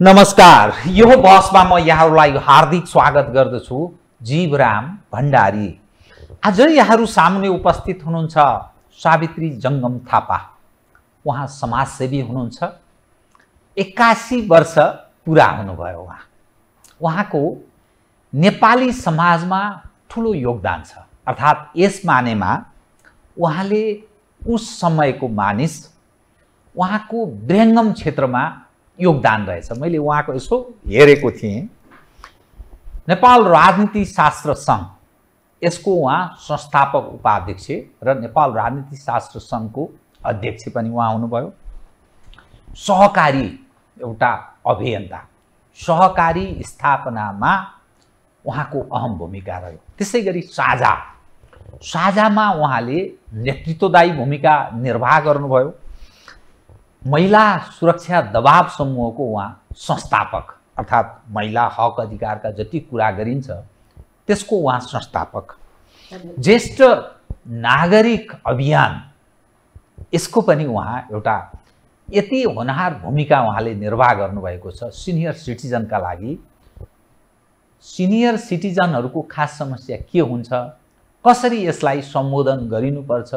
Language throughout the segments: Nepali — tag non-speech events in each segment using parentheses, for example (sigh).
नमस्कार यो बसमा म यहाँहरूलाई हार्दिक स्वागत गर्दछु जीवराम भण्डारी। आज यहाँहरू सामुने उपस्थित हुनुहुन्छ सावित्री जङ्गम थापा। उहाँ समाजसेवी हुनुहुन्छ। एक्कासी वर्ष पुरा हुनुभयो उहाँ। उहाँको नेपाली समाजमा ठुलो योगदान छ। अर्थात् यस मानेमा उहाँले उस समयको मानिस उहाँको वृहङ्गम क्षेत्रमा योगदान रहेछ। मैले उहाँको यसो हेरेको थिएँ। नेपाल राजनीति शास्त्र सङ्घ यसको उहाँ संस्थापक उपाध्यक्ष र नेपाल राजनीति शास्त्र सङ्घको अध्यक्ष पनि उहाँ हुनुभयो। सहकारी एउटा अभियन्ता सहकारी स्थापनामा उहाँको अहम भूमिका रह्यो। त्यसै गरी साझा साझामा उहाँले नेतृत्वदायी भूमिका निर्वाह गर्नुभयो। महिला सुरक्षा दबाव समूहको उहाँ संस्थापक अर्थात् महिला हक अधिकारका जति कुरा गरिन्छ त्यसको उहाँ संस्थापक। ज्येष्ठ नागरिक अभियान यसको पनि उहाँ एउटा यति होनहार भूमिका उहाँले निर्वाह गर्नुभएको छ सिनियर सिटिजनका लागि। सिनियर सिटिजनहरूको खास समस्या के हुन्छ? कसरी यसलाई सम्बोधन गरिनुपर्छ?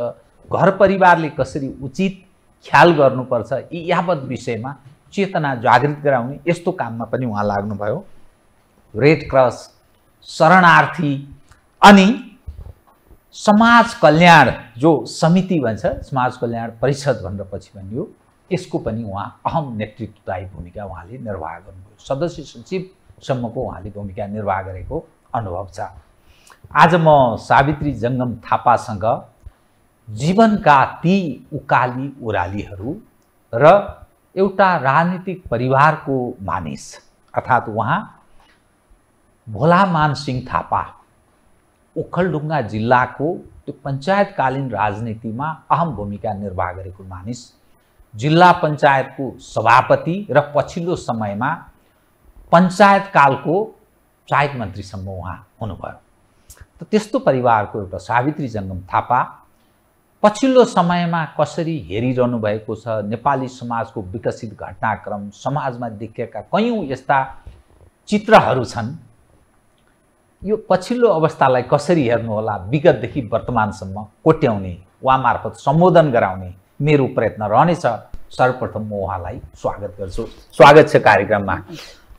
घर परिवारले कसरी उचित ख्याल गर्नुपर्छ। यी यावत विषयमा चेतना जागृत गराउने यस्तो काममा पनि उहाँ लाग्नुभयो। रेड क्रस शरणार्थी अनि समाज कल्याण जो समिति भन्छ समाज कल्याण परिषद भनेर पछि भनियो यसको पनि उहाँ अहम नेतृत्वदायी भूमिका उहाँले निर्वाह गर्नुभयो। सदस्य सचिवसम्मको उहाँले भूमिका निर्वाह गरेको अनुभव छ। आज म सावित्री जङ्गम थापासँग जीवनका ती उकाली ओह्रालीहरू र एउटा राजनीतिक परिवारको मानिस अर्थात् उहाँ भोलामान सिंह थापा ओखलढुङ्गा जिल्लाको त्यो पञ्चायतकालीन राजनीतिमा अहम भूमिका निर्वाह गरेको मानिस जिल्ला पञ्चायतको सभापति र पछिल्लो समयमा पञ्चायतकालको चायक मन्त्रीसम्म उहाँ हुनुभयो। त त्यस्तो परिवारको एउटा सावित्री जङ्गम थापा पछिल्लो समयमा कसरी हेरिरहनु भएको छ नेपाली समाजको विकसित घटनाक्रम समाजमा देखिएका कैयौँ यस्ता चित्रहरू छन् यो पछिल्लो अवस्थालाई कसरी हेर्नुहोला विगतदेखि वर्तमानसम्म कोट्याउने वा मार्फत सम्बोधन गराउने मेरो प्रयत्न रहनेछ। सर्वप्रथम म उहाँलाई स्वागत गर्छु। स्वागत छ कार्यक्रममा।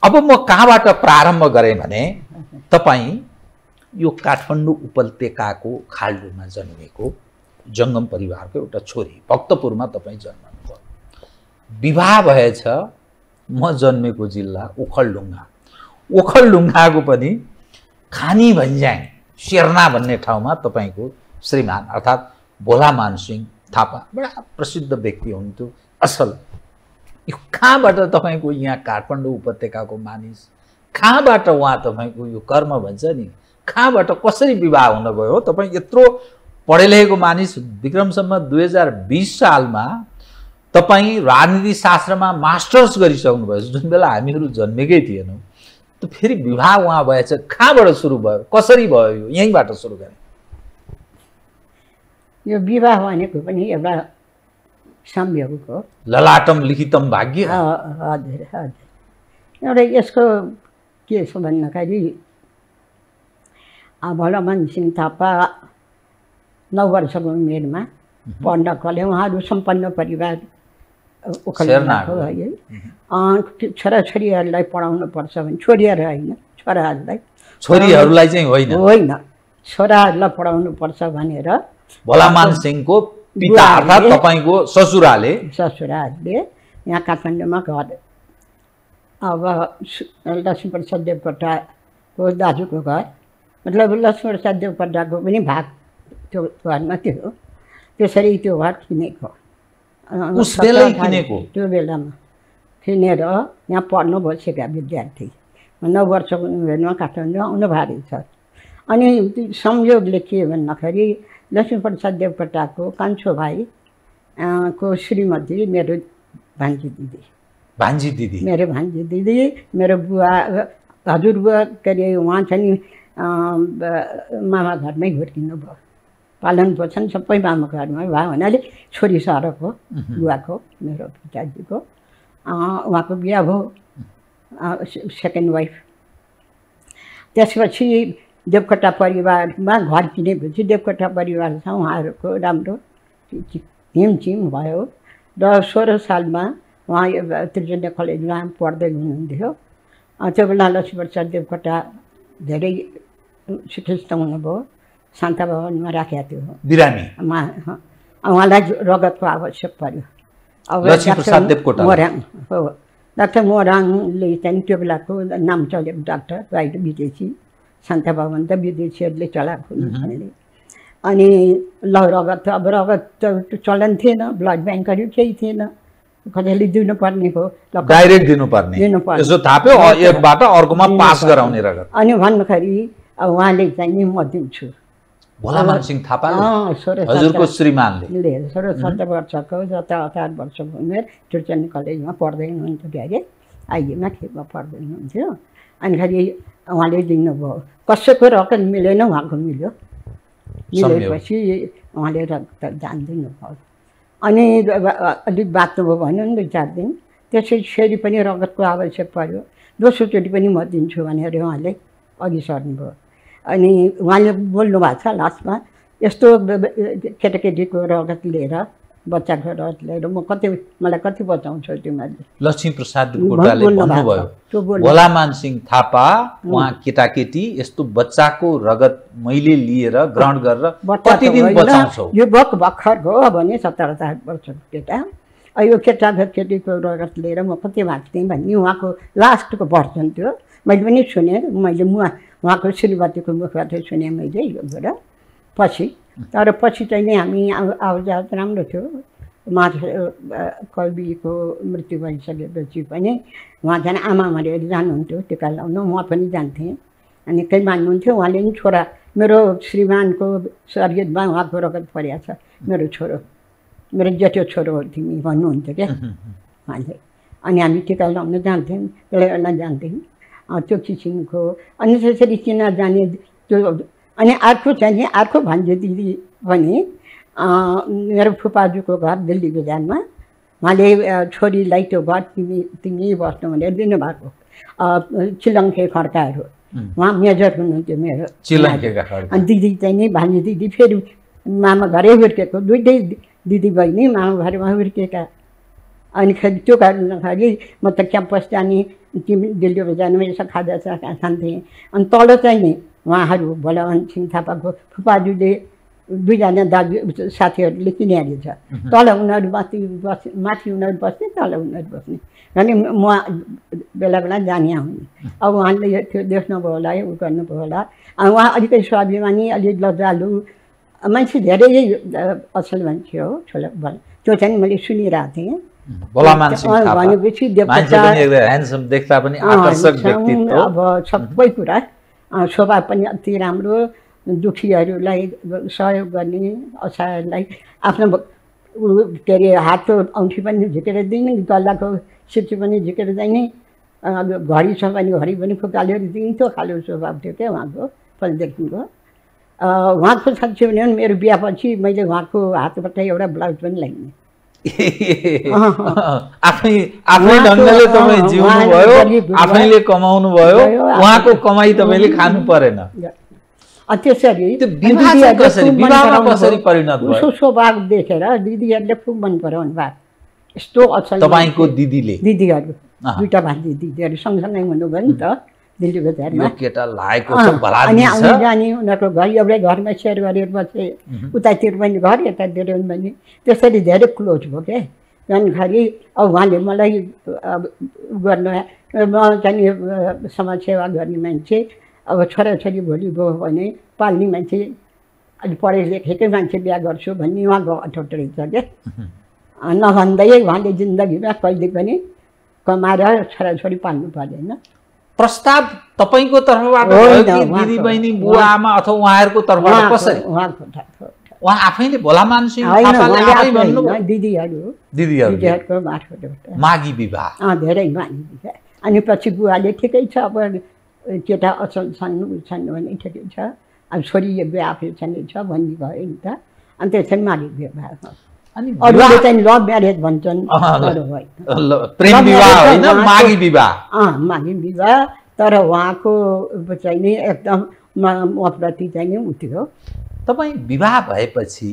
अब म कहाँबाट प्रारम्भ गरेँ भने तपाईँ यो काठमाडौँ उपत्यकाको खाल्डोमा जन्मेको जङ्गम परिवारको एउटा छोरी भक्तपुरमा तपाईँ जन्मनुभयो विवाह भएछ म जन्मेको जिल्ला ओखलढुङ्गा। ओखलढुङ्गाको पनि खानी भन्ज्याङ शेर्ना भन्ने ठाउँमा तपाईँको श्रीमान अर्थात् भोलामान सिंह थापा बडा प्रसिद्ध व्यक्ति हुनुहुन्थ्यो। असल। यो कहाँबाट तपाईँको यहाँ काठमाडौँ उपत्यकाको मानिस? कहाँबाट उहाँ तपाईँको यो कर्म भन्छ नि? कहाँबाट कसरी विवाह हुनुभयो? तपाईँ यत्रो पढे लेखेको मानिस विक्रमसम्म दुई हजार बिस सालमा तपाईँ राजनीति शास्त्रमा मास्टर्स गरिसक्नुभयो जुन बेला हामीहरू जन्मेकै थिएनौँ। त फेरि विवाह उहाँ भएछ कहाँबाट सुरु भयो? कसरी भयो यो? यहीँबाट सुरु गरे। यो विवाह भनेको पनि एउटा संयोग हो। ललाटम लिखितम भाग्य। हजुर हजुर। एउटा यसको के छ भन्दाखेरि भलमान सिंह थापा नौ वर्षको उमेरमा पढ्न कले उहाँहरू सम्पन्न परिवार उखलको है छोराछोरीहरूलाई पढाउनु पर्छ भने छोरीहरू होइन छोराहरूलाई छोरीहरूलाई चाहिँ होइन। होइन छोराहरूलाई पढाउनु पर्छ भनेर भोलामान सिंहको पिता अर्थात् तपाईँको ससुराले। ससुराहरूले यहाँ काठमाडौँमा घर। अब लक्ष्मीप्रसाद देवकोटाको दाजुको घर। मतलब लक्ष्मीप्रसाद देवकोटाको पनि भाग त्यो घरमा थियो त्यसरी त्यो घर किनेको। उस बेलै किनेको? त्यो बेलामा। किनेर यहाँ पढ्नु बसेका विद्यार्थी। नौ वर्षको उमेरमा काठमाडौँ आउनु भएको छ। अनि त्यो संयोगले के भन्दाखेरि लक्ष्मीप्रसाद देवकोटाको कान्छो भाइ को श्रीमती मेरो भान्जी दिदी। भान्जी दिदी? मेरो भान्जी दिदी मेरो बुवा हजुरबुवा के अरे उहाँ चाहिँ मामा घरमै हुर्किनु भयो पालन पोषण सबै मामा घरमा भयो हुनाले छोरी सरको बुवाको मेरो पिताजीको उहाँको बिहा भयो। सेकेन्ड वाइफ त्यसपछि देवकोटा परिवारमा घर किनेपछि देवकोटा परिवार छ उहाँहरूको राम्रो हिमचिम भयो। र सोह्र सालमा उहाँ त्रिजन्य कलेजमा पढ्दै हुनुहुन्थ्यो। त्यो बेला लक्ष्मीप्रसाद देवकोटा धेरै शिक्षित हुनुभयो। शान्ता भवनमा राखेको थियो। बिरामी। उहाँलाई रगतको आवश्यक पर्यो। अब। मोराङ हो। डाक्टर मोराङले चाहिँ त्यो बेलाको नाम चलेको डाक्टर बाहिर विदेशी शान्ता भवन त विदेशीहरूले चलाएको अनि ल रगत अब रगत त चलन थिएन ब्लड ब्याङ्कहरू केही थिएन। कसैले दिनुपर्ने हो डाइरेक्ट दिनुपर्ने। दिनुपर्ने। अर्कोमा पास। गराउने रगत। अनि भन्दाखेरि अब उहाँले चाहिँ नि म दिन्छु भोलामान सिंह सोह्र हजुरको श्रीमानले। सत्र वर्षको सत्र अठार वर्षको उमेर ट्युसन कलेजमा पढ्दै हुनुहुन्थ्यो के अरे आइएमा खेपमा पढ्दै हुनुहुन्थ्यो। अनिखेरि उहाँले दिनुभयो। कसैको रगत मिलेन उहाँको मिल्यो। मिलेपछि उहाँले रगत दान दिनुभयो। अनि अलिक बाँच्नुभयो भन्यो नि दुई चार दिन। त्यसपछि फेरि पनि रगतको आवश्यक पर्यो। दोस्रोचोटि पनि म दिन्छु भनेर उहाँले अघि सर्नुभयो। अनि उहाँले बोल्नु भएको छ लास्टमा यस्तो केटाकेटीको रगत लिएर बच्चाको रगत लिएर म कति मलाई कति बचाउँछौ तिमीहरूले लक्ष्मी प्रसाद देवकोटाले बोल्नु भएको भन्नुभयो छ। त्यो बोल्नु भोलामान सिंह थापा उहाँ केटाकेटी यस्तो बच्चाको रगत मैले लिएर ग्रहण गरेर कति दिन बचाउँछौ? यो बक भर्खर हो भने सत्र अठार वर्षको केटा। यो केटा केटीको रगत लिएर म कति भाग्थेँ भन्ने उहाँको लास्टको भर्सन थियो। मैले पनि सुनेँ मैले उहाँ उहाँको श्रीमतीको मुखबाट सुनेँ मैले यो कुरा पछि। तर पछि चाहिँ नि हामी आउ आवाजात राम्रो थियो। उहाँ कविको मृत्यु भइसकेपछि पनि उहाँ झन् आमा मरेर जानुहुन्थ्यो टिका लाउन उहाँ पनि जान्थेँ। अनि कहीँ मान्नुहुन्थ्यो उहाँले नि छोरा मेरो श्रीमानको शरीरमा उहाँको रगत परेको छ मेरो छोरो। मेरो जेठो छोरो हो तिमी भन्नुहुन्थ्यो क्या। (laughs) उहाँले। अनि हामी टिका लाउन जान्थ्यौँ बेला बेला जान्थ्यौँ। त्यो किसिमको अनि त्यसरी चिना जाने त्यो अनि अर्को चाहिँ अर्को भान्जे दिदी पनि अँ, मेरो फुपाजुको घर दिल्ली बजारमा उहाँले छोरीलाई त्यो घर तिमी तिमी बस्नु भनेर दिनुभएको चिलङ्खे खड्काहरू उहाँ मेजर हुनुहुन्थ्यो मेरो। अनि दिदी चाहिँ नि भान्जी दिदी फेरि मामा घरै हुर्केको दुइटै दिदी बहिनी मामा घरमा हुर्केका अनि फेरि त्यो गर्दाखेरि म त क्याम्पस जाने तिमी दिल्लीमा जानु यसो खाजा साखा खान्थेँ। अनि तल चाहिँ नि उहाँहरू भोलावन सिंह थापाको फुपाजुले दुईजना दाजु साथीहरूले किनिहालेको छ। तल उनीहरू माथि बस् माथि उनीहरू बस्ने तल उनीहरू बस्ने। अनि म बेला बेला जाने आउने। अब उहाँले त्यो देख्नुभयो होला उ गर्नुभयो होला। उहाँ अलिकति स्वाभिमानी अलिक लजालु मान्छे धेरै असल मान्छे हो छोला भल त्यो चाहिँ मैले सुनिरहेको थिएँ। थापा भनेपछि मान्छे देवकोटा एकदम ह्यान्डसम देख्दा पनि आकर्षक व्यक्तित्व अब सबै कुरा स्वभाव पनि अति राम्रो दुखीहरूलाई सहयोग गर्ने असहायलाई आफ्नो के अरे हातको औँठी पनि झिकेर दिने गल्लाको सिटी पनि झिकेर दिने घडी छ भने घडी पनि फुकालेर दिन्थ्यो खाले स्वभाव थियो क्या उहाँको पहिलेदेखिको उहाँको साँच्चै भने मेरो बिहापछि मैले उहाँको हातबाट एउटा ब्लाउज पनि लगाइने आफै आफै उहाँको- ढङ्गले तपाईँ जिउनु भयो। आफैले कमाउनु भयो उहाँको कमाई तपाईँले खानु परेन। त्यसरी स्वभाव देखेर दिदीहरूले खुब मन पराउनु भयो। यस्तो तपाईँको। दिदीले? दिदीहरू। दुइटा भान्जी दिदीहरू सँगसँगै हुनुभयो नि त। दिल्ली बजारमा यो केटा लागेको अनि। आउने जाने उनीहरूको घर एउटै घरमा सेयर गरेर बसे। उतातिर पनि घर यतातिर पनि। त्यसरी धेरै क्लोज भयो क्या जानकारी अब उहाँले मलाई अब गर्नु म चाहिँ समाजसेवा गर्ने मान्छे। अब छोराछोरी भोलि गयो भने पाल्ने मान्छे। अलिक पढे लेखेकै मान्छे बिहा गर्छु भन्ने उहाँको अठोट रहेछ क्या नभन्दै उहाँले जिन्दगीमा कहिले पनि कमाएर छोराछोरी पाल्नु पर्दैन प्रस्ताव तपाईँको तर्फबाट दिदी बहिनी बुवा आमा अथवा उहाँहरूको तर्फबाट? कसरी? उहाँ आफैले भोलामान सिंह होइन थापाले उहाँले आफै आफै भन्नुभयो। होइन, दिदीहरू। दिदीहरूले दिदीहरूको मार्फतबाट माघी विवाह। धेरै मानिन्छ अनि पछि बुवाले ठिकै छ अब केटा असल छन् छन् भने ठिकै छ। अब छोरी यो बिहा आफै छन् छ भन्ने भयो नि त। अनि त्यसरी मालिक विवाह अरूले चाहिँ लभ म्यारेज भन्छन्। प्रेम विवाह होइन विवाह। अँ माघी विवाह। तर उहाँको चाहिँ नि एकदम मप्रति चाहिँ नि उठ्यो। तपाईँ विवाह भएपछि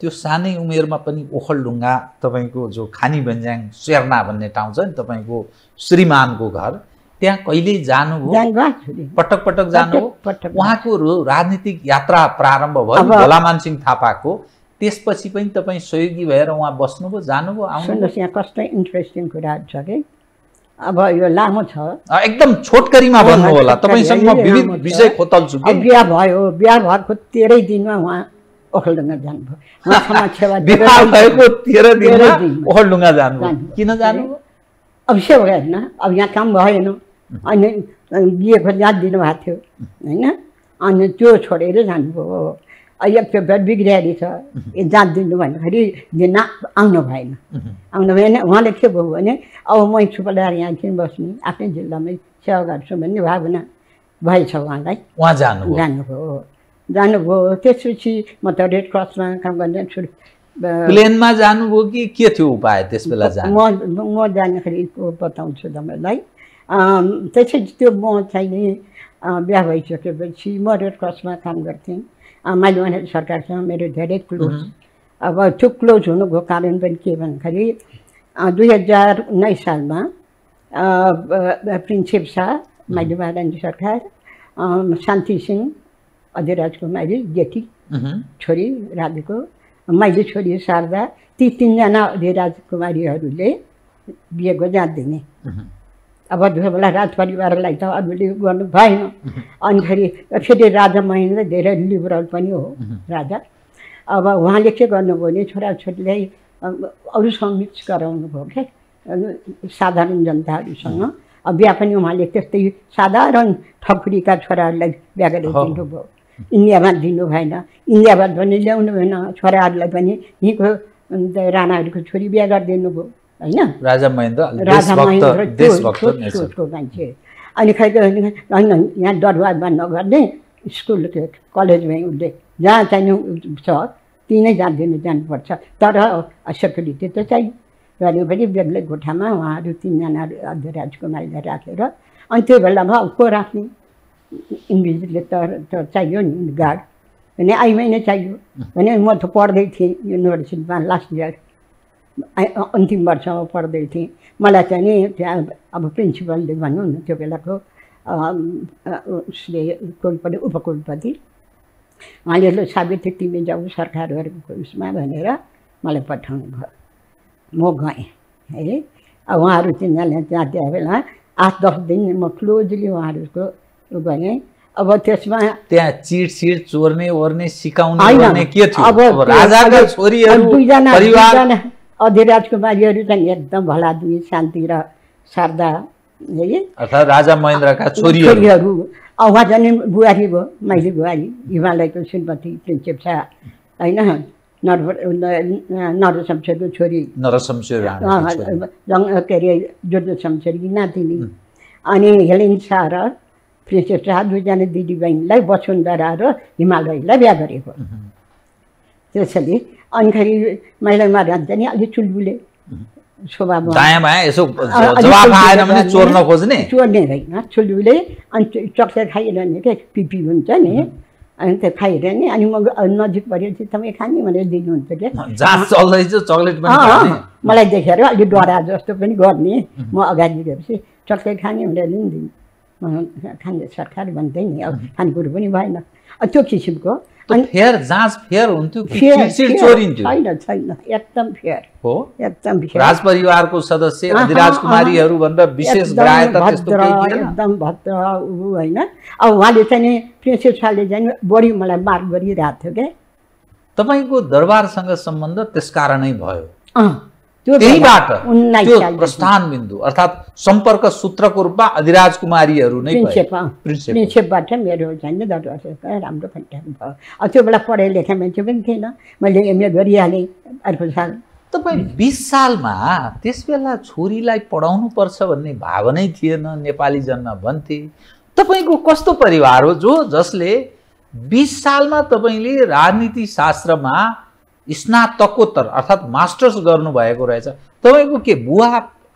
त्यो सानै उमेरमा पनि ओखलढुङ्गा तपाईँको जो खानी भन्ज्याङ सेर्ना भन्ने ठाउँ छ नि तपाईँको श्रीमानको घर त्यहाँ कहिल्यै जानुभयो जान। पटक पटक जानुभयो पटक उहाँको राजनीतिक यात्रा प्रारम्भ भयो भोलामान सिंह थापाको। त्यसपछि पनि तपाईँ सहयोगी भएर उहाँ बस्नुभयो जानुभयो आउनु सुन्नुहोस् यहाँ कस्तो इन्ट्रेस्टिङ कुराहरू छ कि? अब यो लामो छ। एकदम छोटकरीमा भन्नु होला। तपाईँसँग विविध। विषय खोतल्छु बिहा भयो बिहा भएको तेह्रै दिनमा उहाँ ओखलडुङ्गा जानुभयो। (laughs) तेह्र दिनमा दिनमा। ओखलढुङ्गा जानुभयो। जानुभयो। किन जानुभयो? अब से भएन अब यहाँ काम भएन। अनि बिहेको जात दिनुभएको थियो होइन? अनि त्यो छोडेर जानुभयो। अब एक पेपर बिग्रिहाली छ। यो जात दिनु भन्दाखेरि दिन आउनु भएन। आउनु भएन उहाँले के भयो भने अब मै सुपलाएर यहाँ किन बस्ने आफ्नै जिल्लामै सेवा गर्छु भन्ने भावना भएछ उहाँलाई। उहाँ जानुभयो। जानुभयो। जानुभयो। त्यसपछि म त रेड क्रसमा काम गर्ने सुरु प्लेनमा जानुभयो कि के थियो उपाय त्यस बेला जानु? म म जाँदाखेरि बताउँछु तपाईँलाई। त्यसपछि त्यो म चाहिँ बिहा भइसकेपछि म रेड क्रसमा काम गर्थेँ। मैले भने सरकारसँग मेरो धेरै क्लोज अब त्यो क्लोज हुनुको कारण पनि के भन्दाखेरि दुई हजार उन्नाइस सालमा प्रिन्सेप शाह माइली महारानी सरकार शान्ति सिंह अधिराज कुमारी जेठी। छोरी राधेको मैले छोरी शारदा ती तिनजना अधिराज कुमारीहरूले बिहेको जाँदिने। अब बेला राज परिवारलाई त अरूले गर्नु भएन अनि फेरि फेरि राजा महेन्द्र धेरै लिबरल पनि हो राजा अब उहाँले के गर्नुभयो भने छोराछोरीलाई अरूसँग मिक्स गराउनु भयो क्या साधारण जनताहरूसँग अब बिहा पनि उहाँले त्यस्तै साधारण ठकुरीका छोराहरूलाई बिहा गरेर। दिनुभयो इन्डियामा दिनु भएन इन्डियाबाट पनि ल्याउनु भएन छोराहरूलाई पनि यहीँको राणाहरूको छोरी बिहा गरिदिनु भयो होइन? राजा महेन्द्र राजा महेन्द्र देशभक्त त्यो देशभक्त सोच नै छ। सोचको मान्छे। अनि खै होइन यहाँ दरबारमा नगर्ने स्कुल कलेजमै उसले जहाँ चाहिँ छ त्यहीँ नै जाँदिनु जानुपर्छ। तर सेक्युरिटी त चाहियो भने पनि बेग्लै गोठामा उहाँहरू तिनजना अध्यराजको माइला राखेर अनि त्यो बेलामा को राख्ने इङ्ग्लिसले त चाहियो नि गार्ड। भने आइमै नै चाहियो। भने म त पढ्दै थिएँ युनिभर्सिटीमा लास्ट इयर। अन्तिम वर्षमा पढ्दै थिएँ। मलाई चाहिँ नि त्यहाँ अब प्रिन्सिपलले भनौँ न त्यो बेलाको उसले कुलपति उपकुलपति उहाँले ल सावित्री तिमी जाऊ सरकारहरूको उसमा भनेर मलाई पठाउनु भयो। म गएँ है। अब उहाँहरू तिनजना त्यहाँ त्यो बेला आठ दस दिन म क्लोजली उहाँहरूको गरेँ। अब त्यसमा त्यहाँ चिट सिट चोर्ने ओर्ने सिकाउने के थियो? अब राजाका छोरीहरू परिवार अधिराज कुमारीहरू चाहिँ एकदम भलादुई शान्ति र शारदा है अर्थात् राजा महेन्द्रका छोरीहरू। उहाँ चाहिँ बुहारी भयो मैले बुहारी हिमालयको श्रीमती प्रिन्सेप शाह होइन? नर नरशमशेरको छोरी। नरशमशेर के अरे जोजो शमशेरकी नातिनी। अनि हेलेन शाह र प्रिन्सेप शाह दुईजना दिदीबहिनीलाई वसुन्धरा र हिमालयलाई बिहा गरेको। त्यसैले अनिखेरि महिला महाराज चाहिँ अलिक चुलबुले यसो। चोर्न खोज्ने? चोर्ने होइन चुलबुले अनि चक्लेट खाइरहने क्या पिपी हुन्छ नि। अनि त्यो खाइरहने अनि म नजिक परेपछि तपाईँ खाने भनेर दिनुहुन्छ क्या। चक्लेट मलाई देखेर अलिक डरा जस्तो पनि गर्ने। म अगाडि गएपछि चक्लेट खाने भनेर नि खाने सरकार भन्दै नि। अब खानेकुरो पनि भएन। त्यो किसिमको फेयर जाँच फेयर हुन्थ्यो कि चोरिन्थ्यो छैन छैन एकदम फेयर हो एकदम फेयर राज परिवारको सदस्य अधिराज कुमारीहरू भनेर विशेष एकदम भद्र ऊ होइन अब उहाँले चाहिँ नि प्रिन्सेस शाहले चाहिँ नि बढी मलाई मार्क गरिरहेको थियो क्या तपाईँको दरबारसँग सम्बन्ध त्यसकारणै भयो अँ, त्यो त्यहीबाट त्यो। प्रस्थान बिन्दु अर्थात् सम्पर्क सूत्रको रूपमा अधिराज कुमारीहरू नै प्रिन्सेपबाट मेरो चाहिँ राम्रो कन्ट्याक्ट भयो अब त्यो बेला पढाइ लेखा मान्छे पनि थिएन। मैले एमए गरिहालेँ अर्को साल। तपाईँ बिस सालमा त्यस बेला छोरीलाई पढाउनु पर्छ भन्ने भावनै थिएन नेपाली जन्म भन्थे। तपाईँको कस्तो परिवार हो जो जसले बिस सालमा तपाईँले राजनीति शास्त्रमा स्नातकोत्तर अर्थात् मास्टर्स गर्नुभएको रहेछ। तपाईँको के बुवा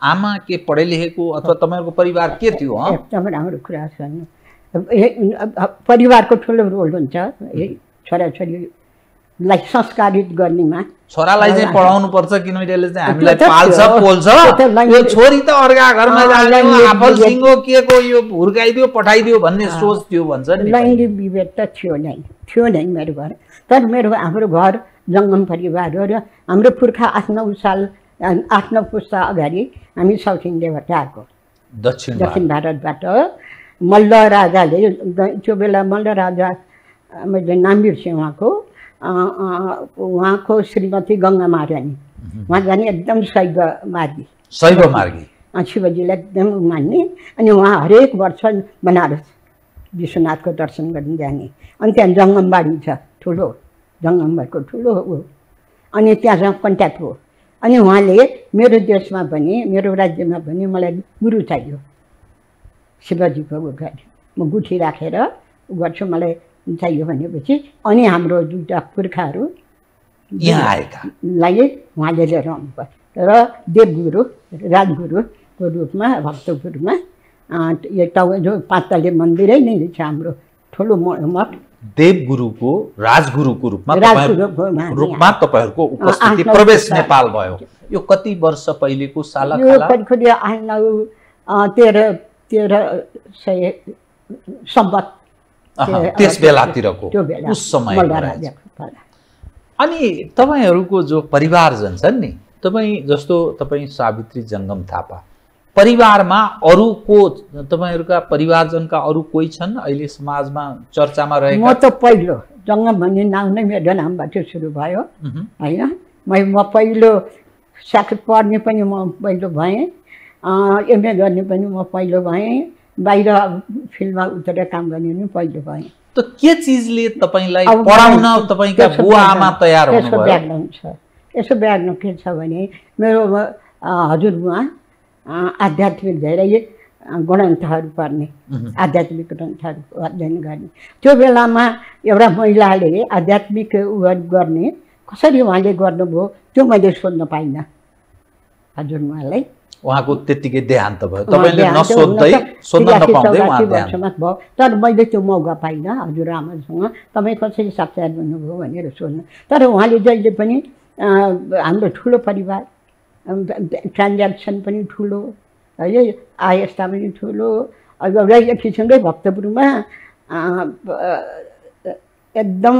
आमा के पढे लेखेको अथवा तपाईँहरूको परिवार के थियो राम्रो कुरा छ परिवारको ठुलो रोल हुन्छ। है छोराछोरीलाई संस्कारित गर्नेमा। छोरालाई चाहिँ पढाउनु पर्छ किनभने यसले चाहिँ हामीलाई पाल्छ। पोल्छ? यो छोरी त अर्का घरमा आफल सिङ्गो के को यो हुर्काइदियो पठाइदियो भन्ने। सोच थियो भन्छ नि लैङ्गिक विभेद त थियो नै थियो नै मेरो घर। तर मेरो हाम्रो घर जङ्गम परिवार हो र हाम्रो पुर्खा आठ नौ साल आठ नौ पुस्ता अगाडि हामी साउथ इन्डियाबाट आएको। दक्षिण दक्षिण भारतबाट मल्ल राजाले त्यो बेला मल्ल राजा मैले नाम बिर्सेँ उहाँको उहाँको श्रीमती गङ्गा महारानी उहाँ जाने एकदम शैव मार्गी शैव मार्गी शिवजीलाई एकदम मान्ने अनि उहाँ हरेक वर्ष बनारस विश्वनाथको दर्शन गर्न जाने अनि त्यहाँ जङ्गमबाडी छ ठुलो जङ्गमबाडीको ठुलो ऊ अनि त्यहाँसँग कन्ट्याक्ट हो अनि उहाँले मेरो देशमा पनि मेरो राज्यमा पनि मलाई गुरु चाहियो शिवजीको ऊ गर्ने म गुठी राखेर गर्छु मलाई चाहियो भनेपछि अनि हाम्रो दुईवटा पुर्खाहरू यहाँ आएका। लाई उहाँले लिएर आउनुभयो। र देवगुरु राजगुरुको रूपमा भक्तपुरमा यो टाउ जो पाँचतले मन्दिरै नै छ हाम्रो ठुलो मठ। देवगुरुको राजगुरुको रूपमा रूपमा। तपाईँहरूको उपस्थिति प्रवेश। नेपाल भयो। यो कति वर्ष पहिलेको साल तेह्र तेह्र सय सम्बत त्यस बेलातिरको उस समय। अनि तपाईँहरूको जो परिवारजन छन् नि तपाईँ जस्तो तपाईँ सावित्री जङ्गम थापा परिवारमा अरू को तपाईँहरूका परिवारजनका अरू कोही छन् अहिले समाजमा चर्चामा म रहेका त पहिलो जङ्गम भन्ने नाम नै मेरो नामबाट सुरु भयो। होइन? मै म पहिलो साक्षर पढ्ने पनि म पहिलो भएँ। एमए गर्ने पनि म पहिलो भएँ। बाहिर फिल्डमा उत्रेर काम गर्ने पनि पहिलो भएँ। त के चिजले तपाईँलाई पढाउन तपाईँका बुवा आमा तयार हुनुभयो? ब्याकग्राउन्ड छ यसो ब्याकग्राउन्ड के छ भने मेरो हजुरबुवा आध्यात्मिक धेरै ग्रन्थहरू पढ्ने। आध्यात्मिक ग्रन्थहरू अध्ययन गर्ने। त्यो बेलामा एउटा महिलाले आध्यात्मिक उहरू गर्ने कसरी उहाँले गर्नुभयो त्यो मैले सोध्न पाइनँ। हजुरबुवालाई। उहाँको त्यत्तिकै देहान्त भयो। तपाईँले नसोध्दै सोध्न नपाउँदै उहाँ देहान्त। भयो। तर मैले त्यो मौका पाइनँ हजुरआमासँग तपाईँ कसरी साक्षात भन्नुभयो भनेर सोध्नु। तर उहाँले जहिले पनि हाम्रो ठुलो परिवार ट्रान्ज्याक्सन पनि ठुलो है आयस्ता पनि ठुलो एक किसिमकै भक्तपुरमा एकदम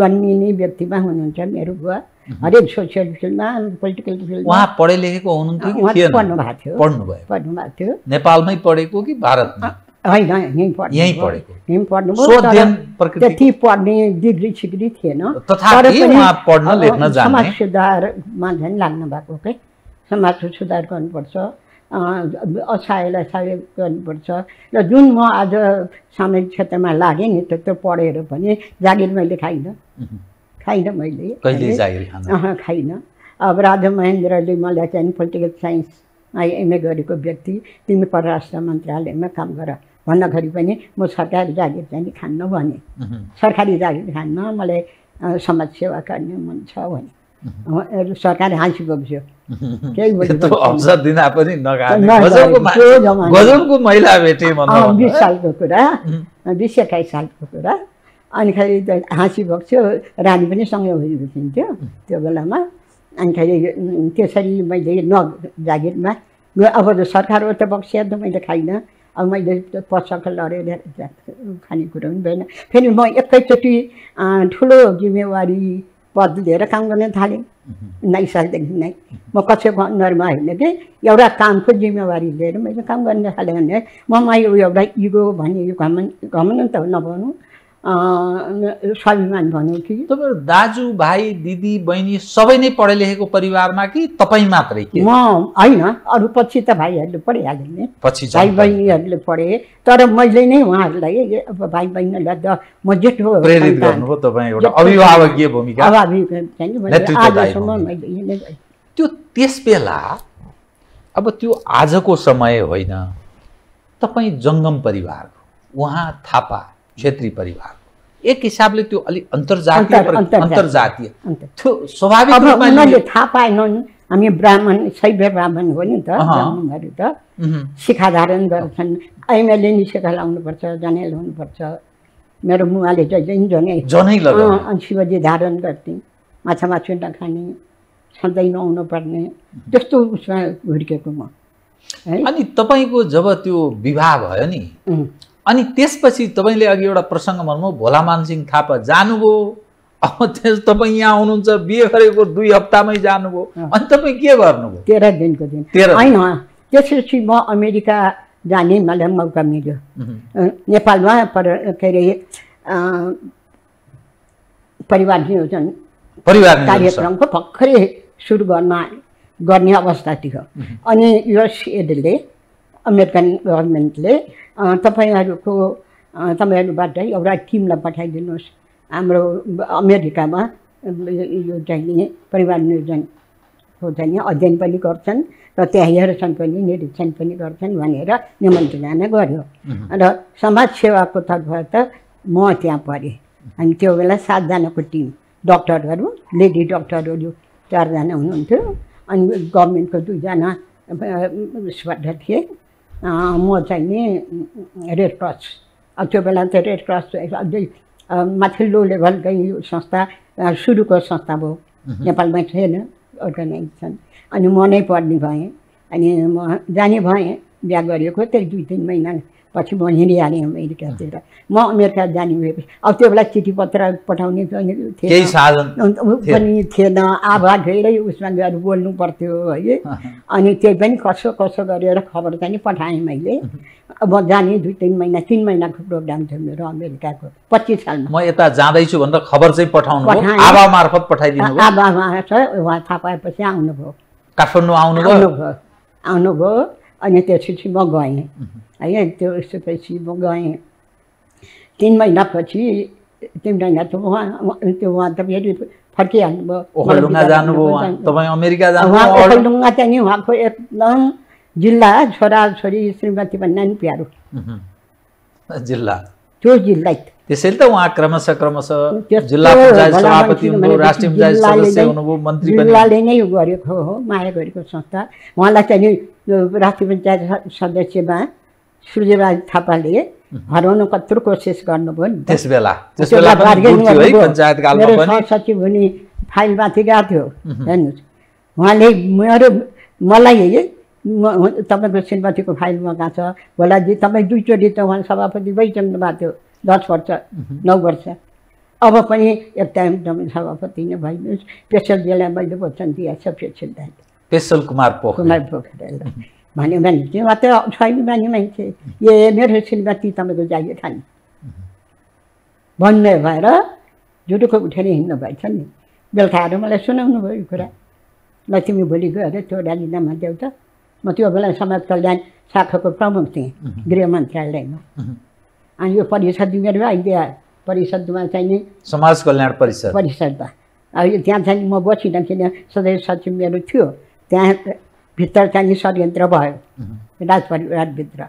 गनिने व्यक्तिमा हुनुहुन्छ मेरो बुवा। हरेक सोसियल फिल्डमा पोलिटिकल फिल्डमा उहाँ पढे लेखेको हुनुहुन्थ्यो कि पढ्नु भएको थियो पढ्नुभयो पढ्नु भएको थियो नेपालमै पढेको कि भारतमा होइन यहीँ पढ्नु यहीँ भयो। पढेको यहीँ तर प्रकृति त्यति पढ्ने डिग्री सिग्री थिएन तथापि पनि पढ्न समाज सुधारमा झन् लाग्नु भएको के समाजको सुधार गर्नुपर्छ असहायलाई सहाय गर्नुपर्छ र जुन म आज सामाजिक क्षेत्रमा लागेँ नि त्यो त्यो पढेर पनि जागिर मैले खाइनँ। खाइनँ मैले। कहिले खाइनँ। अब राजा महेन्द्रले मलाई चाहिँ पोलिटिकल साइन्समा एमए गरेको व्यक्ति तिमी परराष्ट्र मन्त्रालयमा काम गर। भन्दाखेरि पनि म सरकारी जागिर चाहिँ खान्न भने। सरकारी जागिर खान्न मलाई समाज सेवा गर्ने मन छ भने। अ, सरकारले हाँसी बग्छ्यो भन्नु बिस सालको कुरा. बिस एक्काइस सालको कुरा। अनि खालि हाँसी बग्थ्यो रानी पनि सँगै उयो थिन्थ्यो त्यो बेलामा। अनि खालि त्यसरी मैले न जागिरमा अब सरकार त बक्सिया त मैले खाइनँ। अब मैले त पसक लडेर जा- खाने कुरो पनि भएन। फेरि म एकैचोटि ठुलो जिम्मेवारी पद लिएर काम गर्न थालेँ। उन्नाइस सालदेखि नै। म कसैको अन्डरमा होइन कि एउटा कामको जिम्मेवारी लिएर मैले काम गर्न थालेँ भने ममा यो एउटा इगो भने यो घमन घमन त नभनौँ स्वाभिमान भनौँ कि? तपाईँ दाजु भाइ दिदी बहिनी सबै नै पढे लेखेको परिवारमा कि तपाईँ मात्रै म होइन अरू पछि त भाइहरूले पढिहाल्यो नि पछि भाइ बहिनीहरूले पढे तर मैले नै उहाँहरूलाई अब भाइ बहिनीहरूलाई त म जेठो प्रेरित। गर्नुभयो तपाईँ एउटा अभिभावकीय भूमिका। आजसम्म। मैले। त्यो त्यस बेला अब त्यो आजको समय होइन तपाईँ जङ्गम परिवारको उहाँ थापा छेत्री परिवार। एक हिसाबले त्यो अलिक अन्तर्जातीय अन्तर्जातीय। अन्तर्जातीय। अन्त त्यो स्वाभाविक रूपमा उनीहरूले नि- थाहा पाएनन्। हामी ब्राह्मण शैव ब्राह्मण हो नि त। ब्राह्मणहरू त। मह्म। शिखा धारण गर्छन्। ऐमेले नि शिखा लाउनुपर्छ जनै लाउनुपर्छ मेरो मुवाले जहिले जनै जनै अनि शिवजी धारण गर्थे। माछा मासु नखाने सधैँ नुहाउनु पर्ने त्यस्तो उसमा हुर्केको म। अनि तपाईँको जब त्यो विवाह भयो नि अनि त्यसपछि तपाईँले अघि एउटा प्रसङ्ग भन्नुभयो भोला मानसिंह थापा जानुभयो? अब त्यस तपाईँ यहाँ आउनुहुन्छ बिहे गरेको दुई हप्तामै जानुभयो। अनि तपाईँ के गर्नुभयो? तेह्र दिनको दिन। होइन त्यसपछि म अमेरिका जाने मलाई मौका मिल्यो। नेपालमा पर के अरे परिवार नियोजन परिवार कार्यक्रमको भर्खरै सुरु गर्न गर्ने अवस्था थियो। अनि युएसएडले अमेरिकन गभर्मेन्टले तपाईँहरूको तपाईँहरूबाट एउटा टिमलाई पठाइदिनुहोस्। हाम्रो अमेरिकामा यो चाहिँ परिवार नियोजनको चाहिँ अध्ययन पनि गर्छन् र त्यहाँ हेर्छन् पनि निरीक्षण पनि गर्छन् भनेर निमन्त्रणा गर्यो। र समाज सेवाको तर्फबाट म त्यहाँ परेँ अनि त्यो बेला सातजनाको टिम डक्टरहरू लेडी डक्टरहरू चारजना हुनुहुन्थ्यो। अनि गभर्मेन्टको दुईजना उसबाट थिए। म चाहिँ नि रेड क्रस त्यो बेला त रेड क्रस अझै माथिल्लो लेभलकै संस्था सुरुको संस्था भयो नेपालमा थिएन अर्गनाइजेसन अनि म नै पढ्ने भएँ अनि म जाने भएँ बिहा गरेको त्यही दुई तिन महिना पछि म हिँडिहालेँ अमेरिकातिर म अमेरिका जाने भएपछि अब त्यो बेला चिठी पत्र पठाउने थिएन। पनि थिएन। आभा धेरै उसमा गएर बोल्नु पर्थ्यो है। अनि त्यही पनि कसो कसो गरेर खबर चाहिँ पठाएँ मैले। अब जाने दुई तिन महिना तिन महिनाको प्रोग्राम थियो मेरो अमेरिकाको पच्चिस सालमा। म यता जाँदैछु भनेर खबर चाहिँ पठाउनु। आभा मार्फत पठाइदिनु छ उहाँ थाहा पाएपछि आउनुभयो। काठमाडौँ आउनुभयो। आउनुभयो। अनि त्यसपछि म गएँ है त्यो त्यसपछि म गएँ तिन महिनापछि तिन महिना त उहाँ त्यो उहाँ त फेरि फर्किहाल्नुभयो ओखलढुङ्गा चाहिँ नि उहाँको एकदम जिल्ला छोराछोरी श्रीमती भन्दा नि प्यारो। जिल्ला त्यो जिल्ला त्यसैले त उहाँ क्रमशः क्रमशः जिल्ला पञ्चायत सभापति हुनुभयो राष्ट्रिय पञ्चायत सदस्य हुनुभयो मन्त्री जिल्लाले नै गरेको हो माया गरेको संस्था उहाँलाई चाहिँ यो राष्ट्रिय पञ्चायत सदस्यमा सूर्यराज थापाले हराउन कत्रो कोसिस गर्नुभयो नि। त्यस बेला मेरो सहसचिव हुने फाइलमाथि गएको थियो हेर्नुहोस्। उहाँले मेरो मलाई तपाईँको श्रीमतीको फाइलमा गएको छ। भोलाजी तपाईँ दुईचोटि त उहाँ सभापति भइसक्नु भएको थियो दस वर्ष नौ वर्ष। अब पनि एक टाइम तपाईँ सभापति नै भइदिनुहोस्। स्पेसल बेला मैले वचन दिएको छ स्पेसल दाइ पेशल कुमार पोखरेल पोखरेललाई भन्यो भने चाहिँ उहाँ त स्वाभिमानी मान्छे ए मेरो श्रीमती तपाईँको जागिर खाने भन्ने भएर जुटुको उठेर हिँड्नु भएछ नि बेलुका आएर मलाई सुनाउनु भयो यो कुरा ल तिमी भोलि गएर त्यो राजीनामा देऊ त म त्यो बेला समाज कल्याण शाखाको प्रमुख थिएँ गृह मन्त्रालयमा। अनि यो परिषद मेरो आइडिया परिषदमा चाहिँ नि समाज कल्याण परिषद परिषदमा यो त्यहाँ चाहिँ म बसिनँ किन सदस्य सचिव मेरो थियो त्यहाँ भित्र चाहिँ षड्यन्त्र भयो। मह्म। राज परिवारभित्र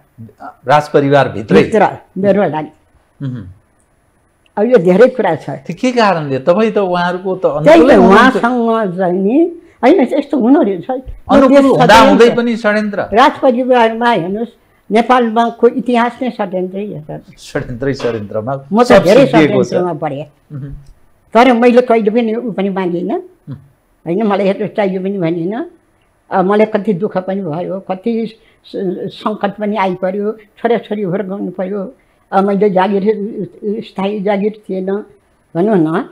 राज परिवारभित्रै भित्र मेरो लागि। अब यो धेरै कुरा छ। के कारणले? तपाईँ त उहाँहरूको त। उहाँसँग चाहिँ नि होइन यस्तो हुनु रहेछ यो अनुकूल देश हुँदा सधैँ हुँदै छ। पनि षड्यन्त्र। राज परिवारमा हेर्नुहोस् नेपालमा को इतिहास नै षड्यन्त्रै षड्यन्त्रै षड्यन्त्रमा म त धेरै षड्यन्त्रमा पढेँ। तर मैले कहिले पनि ऊ पनि मागिनँ होइन मलाई हेर्नु चाहियो पनि भनिनँ। मलाई कति दुःख पनि भयो कति सङ्कट पनि आइपऱ्यो छोराछोरी हुर्काउनु पऱ्यो मैले जागिर स्थायी जागिर थिएन भनौँ न।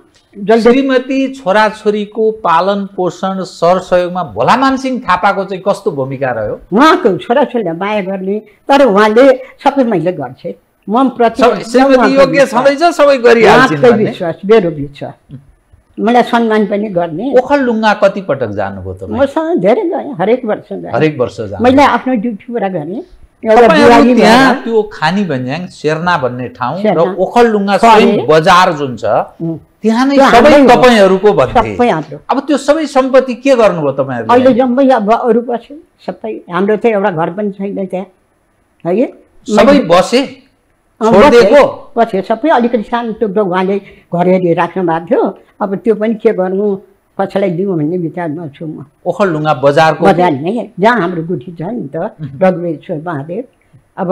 श्रीमती छोराछोरीको पालन पोषण सरसहयोगमा भोलामान सिंह थापाको चाहिँ कस्तो भूमिका रह्यो? उहाँको छोराछोरीलाई माया गर्ने तर उहाँले सबै मैले गर्छे म प्रति। विश्वास मेरो विश्वास। मलाई सम्मान पनि गर्ने। ओखलढुङ्गा कति पटक जानुभयो तपाईँ? मसँग धेरै गएँ हरेक वर्ष हरेक वर्ष जानु। मैले आफ्नो ड्युटी पुरा गरेँ तपाईँहरू त्यहाँ त्यो खानी भन्ज्याङ शेर्ना भन्ने ठाउँ र सरे। स्वयं बजार जुन छ त्यहाँ नै सबै। तपाईँहरूको भन्थे। अब त्यो सबै सम्पत्ति के गर्नुभयो अहिले तपाईँहरूले जम्मै अब अरू बस्यो। सबै हाम्रो त एउटा घर पनि छैन त्यहाँ। है? सबै बसे? छोडिदिएको पछि सबै अलिकति सानो टुक्रो उहाँले घर हेरी राख्नु भएको थियो। अब त्यो पनि के गर्नु? कसैलाई दिउँ भन्ने विचारमा छु म। ओखलढुङ्गा बजारको बजार नै। जहाँ हाम्रो गुठी छ नि त रघुवीर महादेव। अब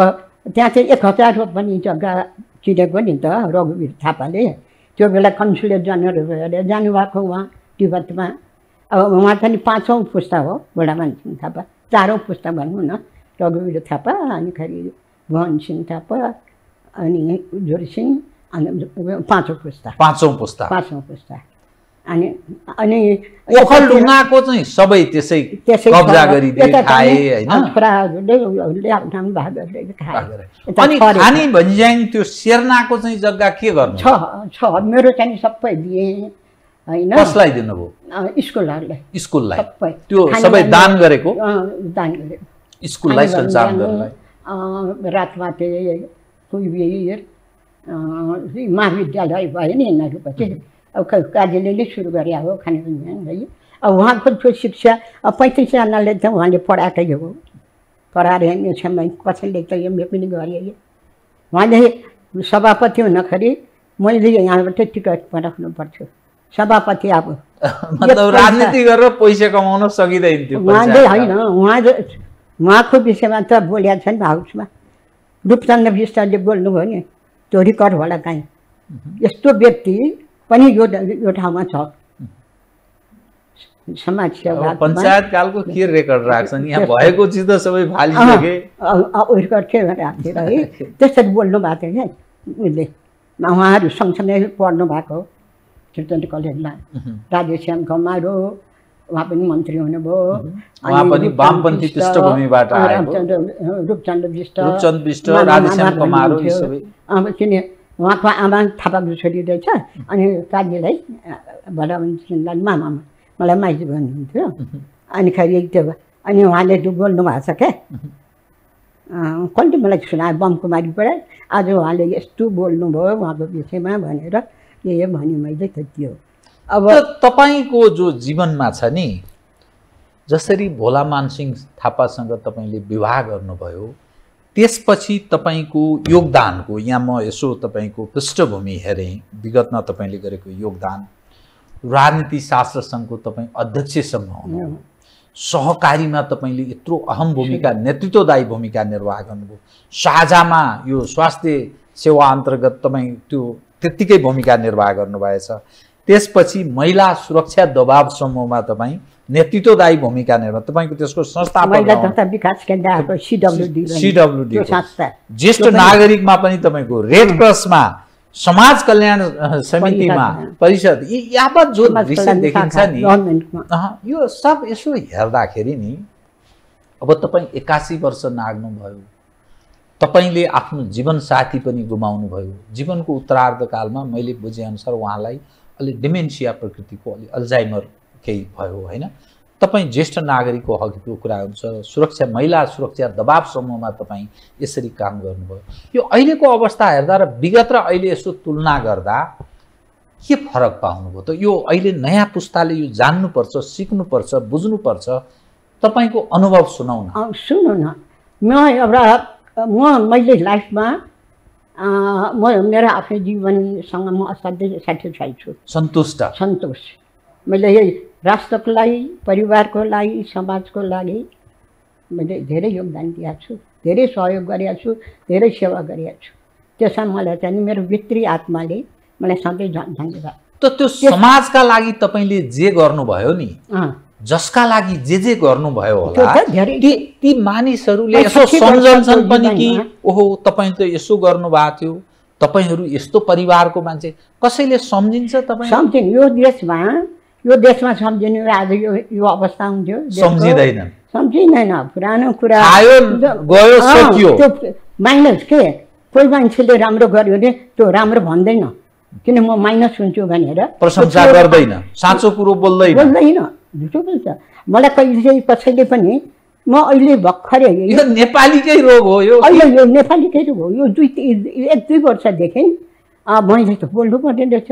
त्यहाँ चाहिँ एक हजार पनि जग्गा चिनेको नि त रघुवीर थापाले। त्यो बेला कन्सुलेट जनरल भएर जानुभएको उहाँ तिब्बतमा। अब उहाँ चाहिँ पाँचौँ पुस्ता हो बुढा मानसिंह थापा। चारौँ पुस्ता भनौँ न रघुवीर थापा अनि खरि भुवन सिंह थापा। अनि सिंह अनि पाँचौँ पुस्ता। पाँचौँ पुस्ता। पाँचौँ पुस्ता। अनि अनि ओखलढुङ्गाको चाहिँ सबै त्यसै त्यसै कब्जा। गरिदिए खाए होइन? छोराहरूले उनीहरूले आफ्नो भागहरूले खाए। यता अनि। खानी भन्ज्याङ त्यो शेर्नाको चाहिँ जग्गा के गर्नु? छ छ मेरो चाहिँ सबै दिएँ होइन? कसलाई दिनुभयो? स्कुलहरूलाई। स्कुललाई। सबै। त्यो सबै दान गरेको? दान गरेँ स्कुललाई सञ्चालन गर्नलाई। अँ, रातमाटे अँ, महाविद्यालय भयो नि यिनीहरू पछि अब काजीले नै सुरु गरे हो खाने है अब उहाँको त्यो शिक्षा अब पैँतिसजनाले त उहाँले पढाएकै हो पढाएर हिँड्ने समय कसैले त एमए पनि गरे उहाँले सभापति हुँदाखेरि मैले यहाँबाट टिकट पठाउनु पर्थ्यो सभापति अब (laughs) राजनीति गरेर पैसा कमाउन सकिँदैन उहाँले। होइन उहाँ उहाँको विषयमा त बोलेका छन् हाउसमा रूपचन्द्र विष्टले बोल्नुभयो नि त्यो रिकर्ड होला काहीँ। यस्तो व्यक्ति पनि यो यो ठाउँमा छ। समाज सेवा पञ्चायत कालको के रेकर्ड राख्छन् यहाँ भएको चिज त सबै रिकर्ड के? थियो है? त्यसरी बोल्नु भएको थियो क्या उसले उहाँहरू सँगसँगै पढ्नु भएको त्रिचन्द्र कलेजमा। राधेश्याम कमारो उहाँ पनि मन्त्री हुनुभयो। उहाँ पनि वामपन्थी पृष्ठभूमिबाट रूपचन्द्र विष्ट रूपचन्द विष्ट मामा- राधेश्याम मामा कमारो यी हुनुहुन्थ्यो। सबै अब किन उहाँको आमा थापाको छोरी रहेछ। अनि काजीलाई भडावनलाई मामामा मलाई माइती भन्नुहुन्थ्यो। अनि खै त्यो अनि उहाँले त्यो बोल्नु भएको छ क्या कसले मलाई सुनायो? बमकुमारीबाट आज उहाँले यस्तो बोल्नुभयो उहाँको विषयमा भनेर के भने मैले त त्यो। अब तपाईँको जो जीवनमा छ नि जसरी भोला मानसिंह थापासँग तपाईँले विवाह गर्नुभयो त्यसपछि तपाईँको योगदानको यहाँ म यसो तपाईँको पृष्ठभूमि हेरेँ विगतमा तपाईँले गरेको योगदान राजनीति शास्त्र सङ्घको तपाईँ अध्यक्षसम्म हुनु सहकारीमा तपाईँले यत्रो अहम भूमिका नेतृत्वदायी भूमिका निर्वाह गर्नुभयो। साझामा यो स्वास्थ्य सेवा अन्तर्गत तपाईँ त्यो त्यत्तिकै भूमिका निर्वाह गर्नुभएछ। त्यसपछि महिला सुरक्षा दबाव समूहमा तपाईँ नेतृत्वदायी भूमिका निर्वाह तपाईँको त्यसको। संस्था ज्येष्ठ नागरिकमा पनि तपाईँको रेड क्रसमा समाज कल्याण समितिमा। परिषद यी यावत जो देखिन्छ नि यो सब यसो हेर्दाखेरि नि अब तपाईँ एक्कासी वर्ष नाग्नुभयो तपाईँले आफ्नो जीवनसाथी पनि गुमाउनु भयो जीवनको उत्तरार्धकालमा मैले बुझेअनुसार उहाँलाई अलि डिमेन्सिया प्रकृतिको अलि अल्जाइमर केही भयो होइन? तपाईँ ज्येष्ठ नागरिकको हकको कुरा हुन्छ सुरक्षा महिला सुरक्षा दबाव समूहमा तपाईँ यसरी काम गर्नुभयो। यो अहिलेको अवस्था हेर्दा र विगत र अहिले यसो तुलना गर्दा के फरक पाउनुभयो? त यो अहिले नयाँ पुस्ताले यो जान्नुपर्छ सिक्नुपर्छ बुझ्नुपर्छ। तपाईँको अनुभव सुनाउन। सुन्नु न। म एउटा म मैले लाइफमा म मेरो आफ्नो जीवनसँग म असाध्यै सेटिस्फाइड छु सन्तुष्ट सन्तोष मैले यही राष्ट्रको लागि परिवारको लागि समाजको लागि मैले धेरै योगदान दिएको छु धेरै सहयोग गरेको छु धेरै सेवा गरेको छु त्यसमा मलाई चाहिँ मेरो भित्री आत्माले मलाई सधैँ धन- धन्यवाद त त्यो समाजका लागि तपाईँले जे गर्नुभयो नि जसका लागि जे जे गर्नुभयो होला। त ती मानिसहरूले यसो सम्झन्छन् पनि कि ओहो तपाईँ त यसो गर्नुभएको थियो। तपाईँहरू यस्तो परिवारको मान्छे। कसैले सम्झिन्छ तपाईँ? सम्झिनु। यो देशमा यो देशमा सम्झिनु आज यो यो अवस्था हुन्थ्यो। देशको। सम्झिँदैनन्। सम्झिँदैन। पुरानो कुरा आयो गयो सकियो। त्यो माइनस के? कोही मान्छेले राम्रो गर्यो भने त्यो राम्रो भन्दैन। किन म माइनस हुन्छु भनेर? प्रशंसा गर्दैन। साँचो कुरो बोल्दैन। बोल्दैन। झुटो बोल्छ मलाई कहिले चाहिँ कसैले पनि म अहिले भर्खरै यो नेपालीकै रोग हो यो। अहिले यो नेपालीकै हो। यो दुई एक दुई वर्षदेखि मैले त बोल्नु पर्ने रहेछ।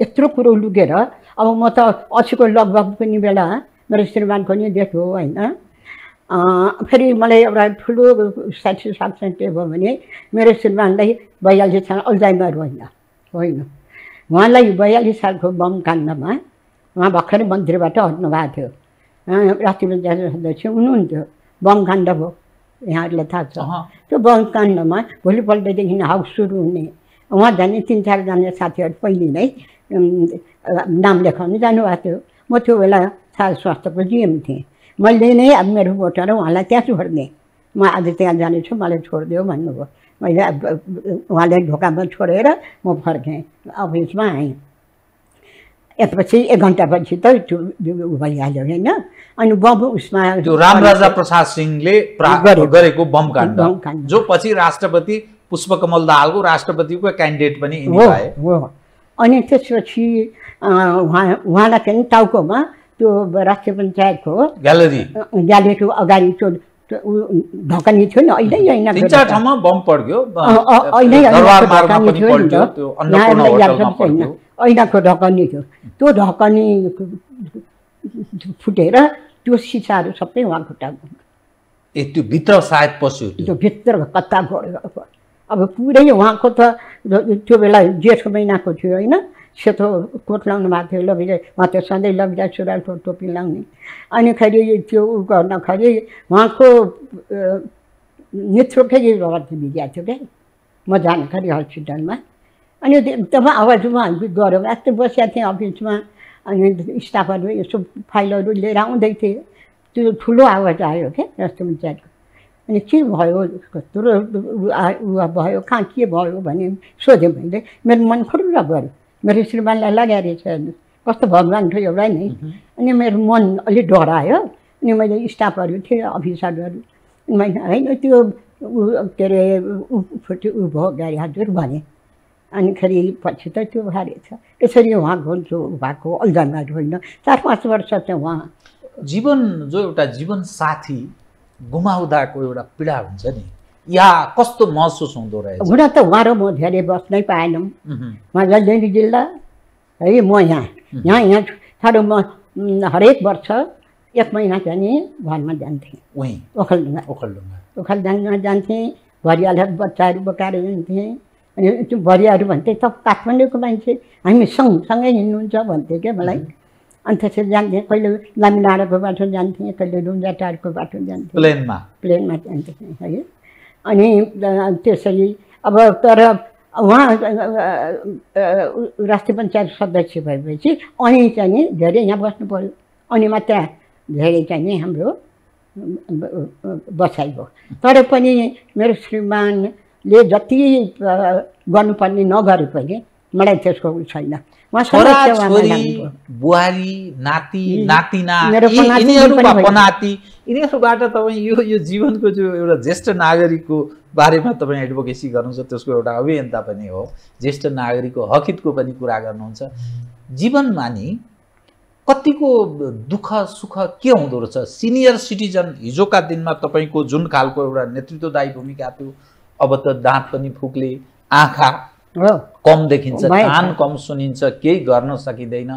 यत्रो कुरो लुकेर अब म त असीको लगभग पनि बेला मेरो श्रीमानको नि डेथ हो होइन फेरि मलाई एउटा ठुलो सेटिस्फ्याक्सन के भयो भने मेरो श्रीमानलाई बयालिस साल अल्जाइमर होइन होइन? उहाँलाई बयालिस सालको बम काण्डमा उहाँ भर्खरै मन्त्रीबाट हट्नु भएको थियो। राष्ट्रिय पञ्चायत सदस्य हुनुहुन्थ्यो। बम काण्ड भयो। यहाँहरूलाई थाहा छ। त्यो बम काण्डमा भोलिपल्टदेखि हाउस सुरु हुने। उहाँ जाने तिन चारजना साथीहरू पहिले नै नाम लेखाउनु जानुभएको थियो। म त्यो बेला स्वास्थ्यको जिएम थिएँ। मैले नै अब मेरो भोटर उहाँलाई त्यहाँ छोडिदिएँ म आज त्यहाँ जानेछु मलाई छोडिदियो भन्नुभयो। मैले अब उहाँलाई ढोकामा छोडेर म फर्केँ। अफिसमा आएँ। यसपछि एक घन्टापछि त त्यो भइहाल्यो होइन? अनि बम उसमा त्यो रामराजा प्रसाद सिंहले गरेको। बम काण्ड। जो पछि राष्ट्रपति पुष्पकमल दाहालको राष्ट्रपतिको क्यान्डिडेट पनि हो अनि त्यसपछि उहाँ उहाँलाई चाहिँ टाउकोमा त्यो राष्ट्रिय पञ्चायतको ग्यालरी। ग्यालेरीको अगाडि त्यो ढकनी थियो नि अहिले ढकनी। ठाउँमा बम पड्यो। ऐनाको ढकनी थियो। त्यो ढकनी फुटेर त्यो सिसाहरू सबै उहाँ खुट्टामा ए त्यो भित्र सायद पस्यो त्यो? भित्र कता गयो? अब पुरै उहाँको त त्यो बेला जेठो महिनाको थियो होइन। सेतो कोट लाउनु भएको थियो लबिरा उहाँ त सधैँ लबिरा सुरुवालको टोपी लाउने। अनि खेरि त्यो उ गर्दाखेरि उहाँको नेत्रोकै रगत बिग्रिएको थियो क्या। म जानकारी हस्पिटलमा। अनि तब आवाजमा गऱ्यो। यस्तो बसिया थिएँ अफिसमा। अनि स्टाफहरू यसो फाइलहरू लिएर आउँदै थिएँ। त्यो ठुलो आवाज आयो क्या जस्तो पञ्चायतको अनि के भयो? कत्रो भयो? कहाँ के भयो भने सोधेँ मैले। मेरो मन खुर्र गऱ्यो मेरो श्रीमानलाई लगाएर हेर्नु। कस्तो भगवान् थियो एउटा नि। अनि मेरो मन अलिक डरायो। अनि मैले स्टाफहरू थिएँ अफिसरहरू। मैले होइन त्यो के अरे उ फुट्यो उ भयो गाडी हजुर भने। अनि खेरि पछि त त्यो भएछ यसरी उहाँको जो भएको अल्झाइमर होइन। चार पाँच वर्ष चाहिँ उहाँ जीवन जो एउटा जीवन साथी गुमाउँदाको एउटा पीडा हुन्छ नि या कस्तो महसुस हुँदो रहेछ? हुन त उहाँ र म धेरै बस्नै पाएनौँ। उहुँ। उहाँ जलदैनी जिल्ला है म यहाँ। यहाँ यहाँ साह्रो म हरेक वर्ष एक महिना चाहिँ घरमा जान्थेँ। उहीँ। ओखलडुङ्गा ओखलडुङ्गा ओखलडुङ्गा जान्थेँ। भरियालाई बच्चाहरू बोकाएर जान्थेँ अनि त्यो भरियाहरू भन्थे त काठमाडौँको मान्छे हामी सँगसँगै हिँड्नुहुन्छ भन्थे क्या मलाई अनि त्यसरी जान्थेँ कहिले लामिनाडाको बाटो जान्थेँ कहिले रुम्जाटारको बाटो जान्थेँ प्लेनमा प्लेनमा जान्थेँ है अनि त्यसरी अब तर उहाँ राष्ट्रिय पञ्चायत सदस्य भएपछि अनि चाहिँ नि धेरै यहाँ बस्नु पऱ्यो अनि मात्र धेरै चाहिँ नि हाम्रो बसाइ भयो तर पनि मेरो श्रीमानले जति गर्नुपर्ने नगरे पनि मलाई त्यसको उ छैन। बुहारी नाति नातिना। पनाति यिनीहरूबाट तपाईँ यो यो जीवनको जो एउटा ज्येष्ठ नागरिकको बारेमा तपाईँ एडभोकेसी गर्नुहुन्छ त्यसको एउटा अभियन्ता पनि हो ज्येष्ठ नागरिकको हकितको पनि कुरा गर्नुहुन्छ जीवनमा नि कतिको दुःख सुख के हुँदो रहेछ सिनियर सिटिजन हिजोका दिनमा तपाईँको जुन खालको एउटा नेतृत्वदायी भूमिका थियो अब त दाँत पनि फुक्ले आँखा कम देखिन्छ। कान कम सुनिन्छ केही गर्न सकिँदैन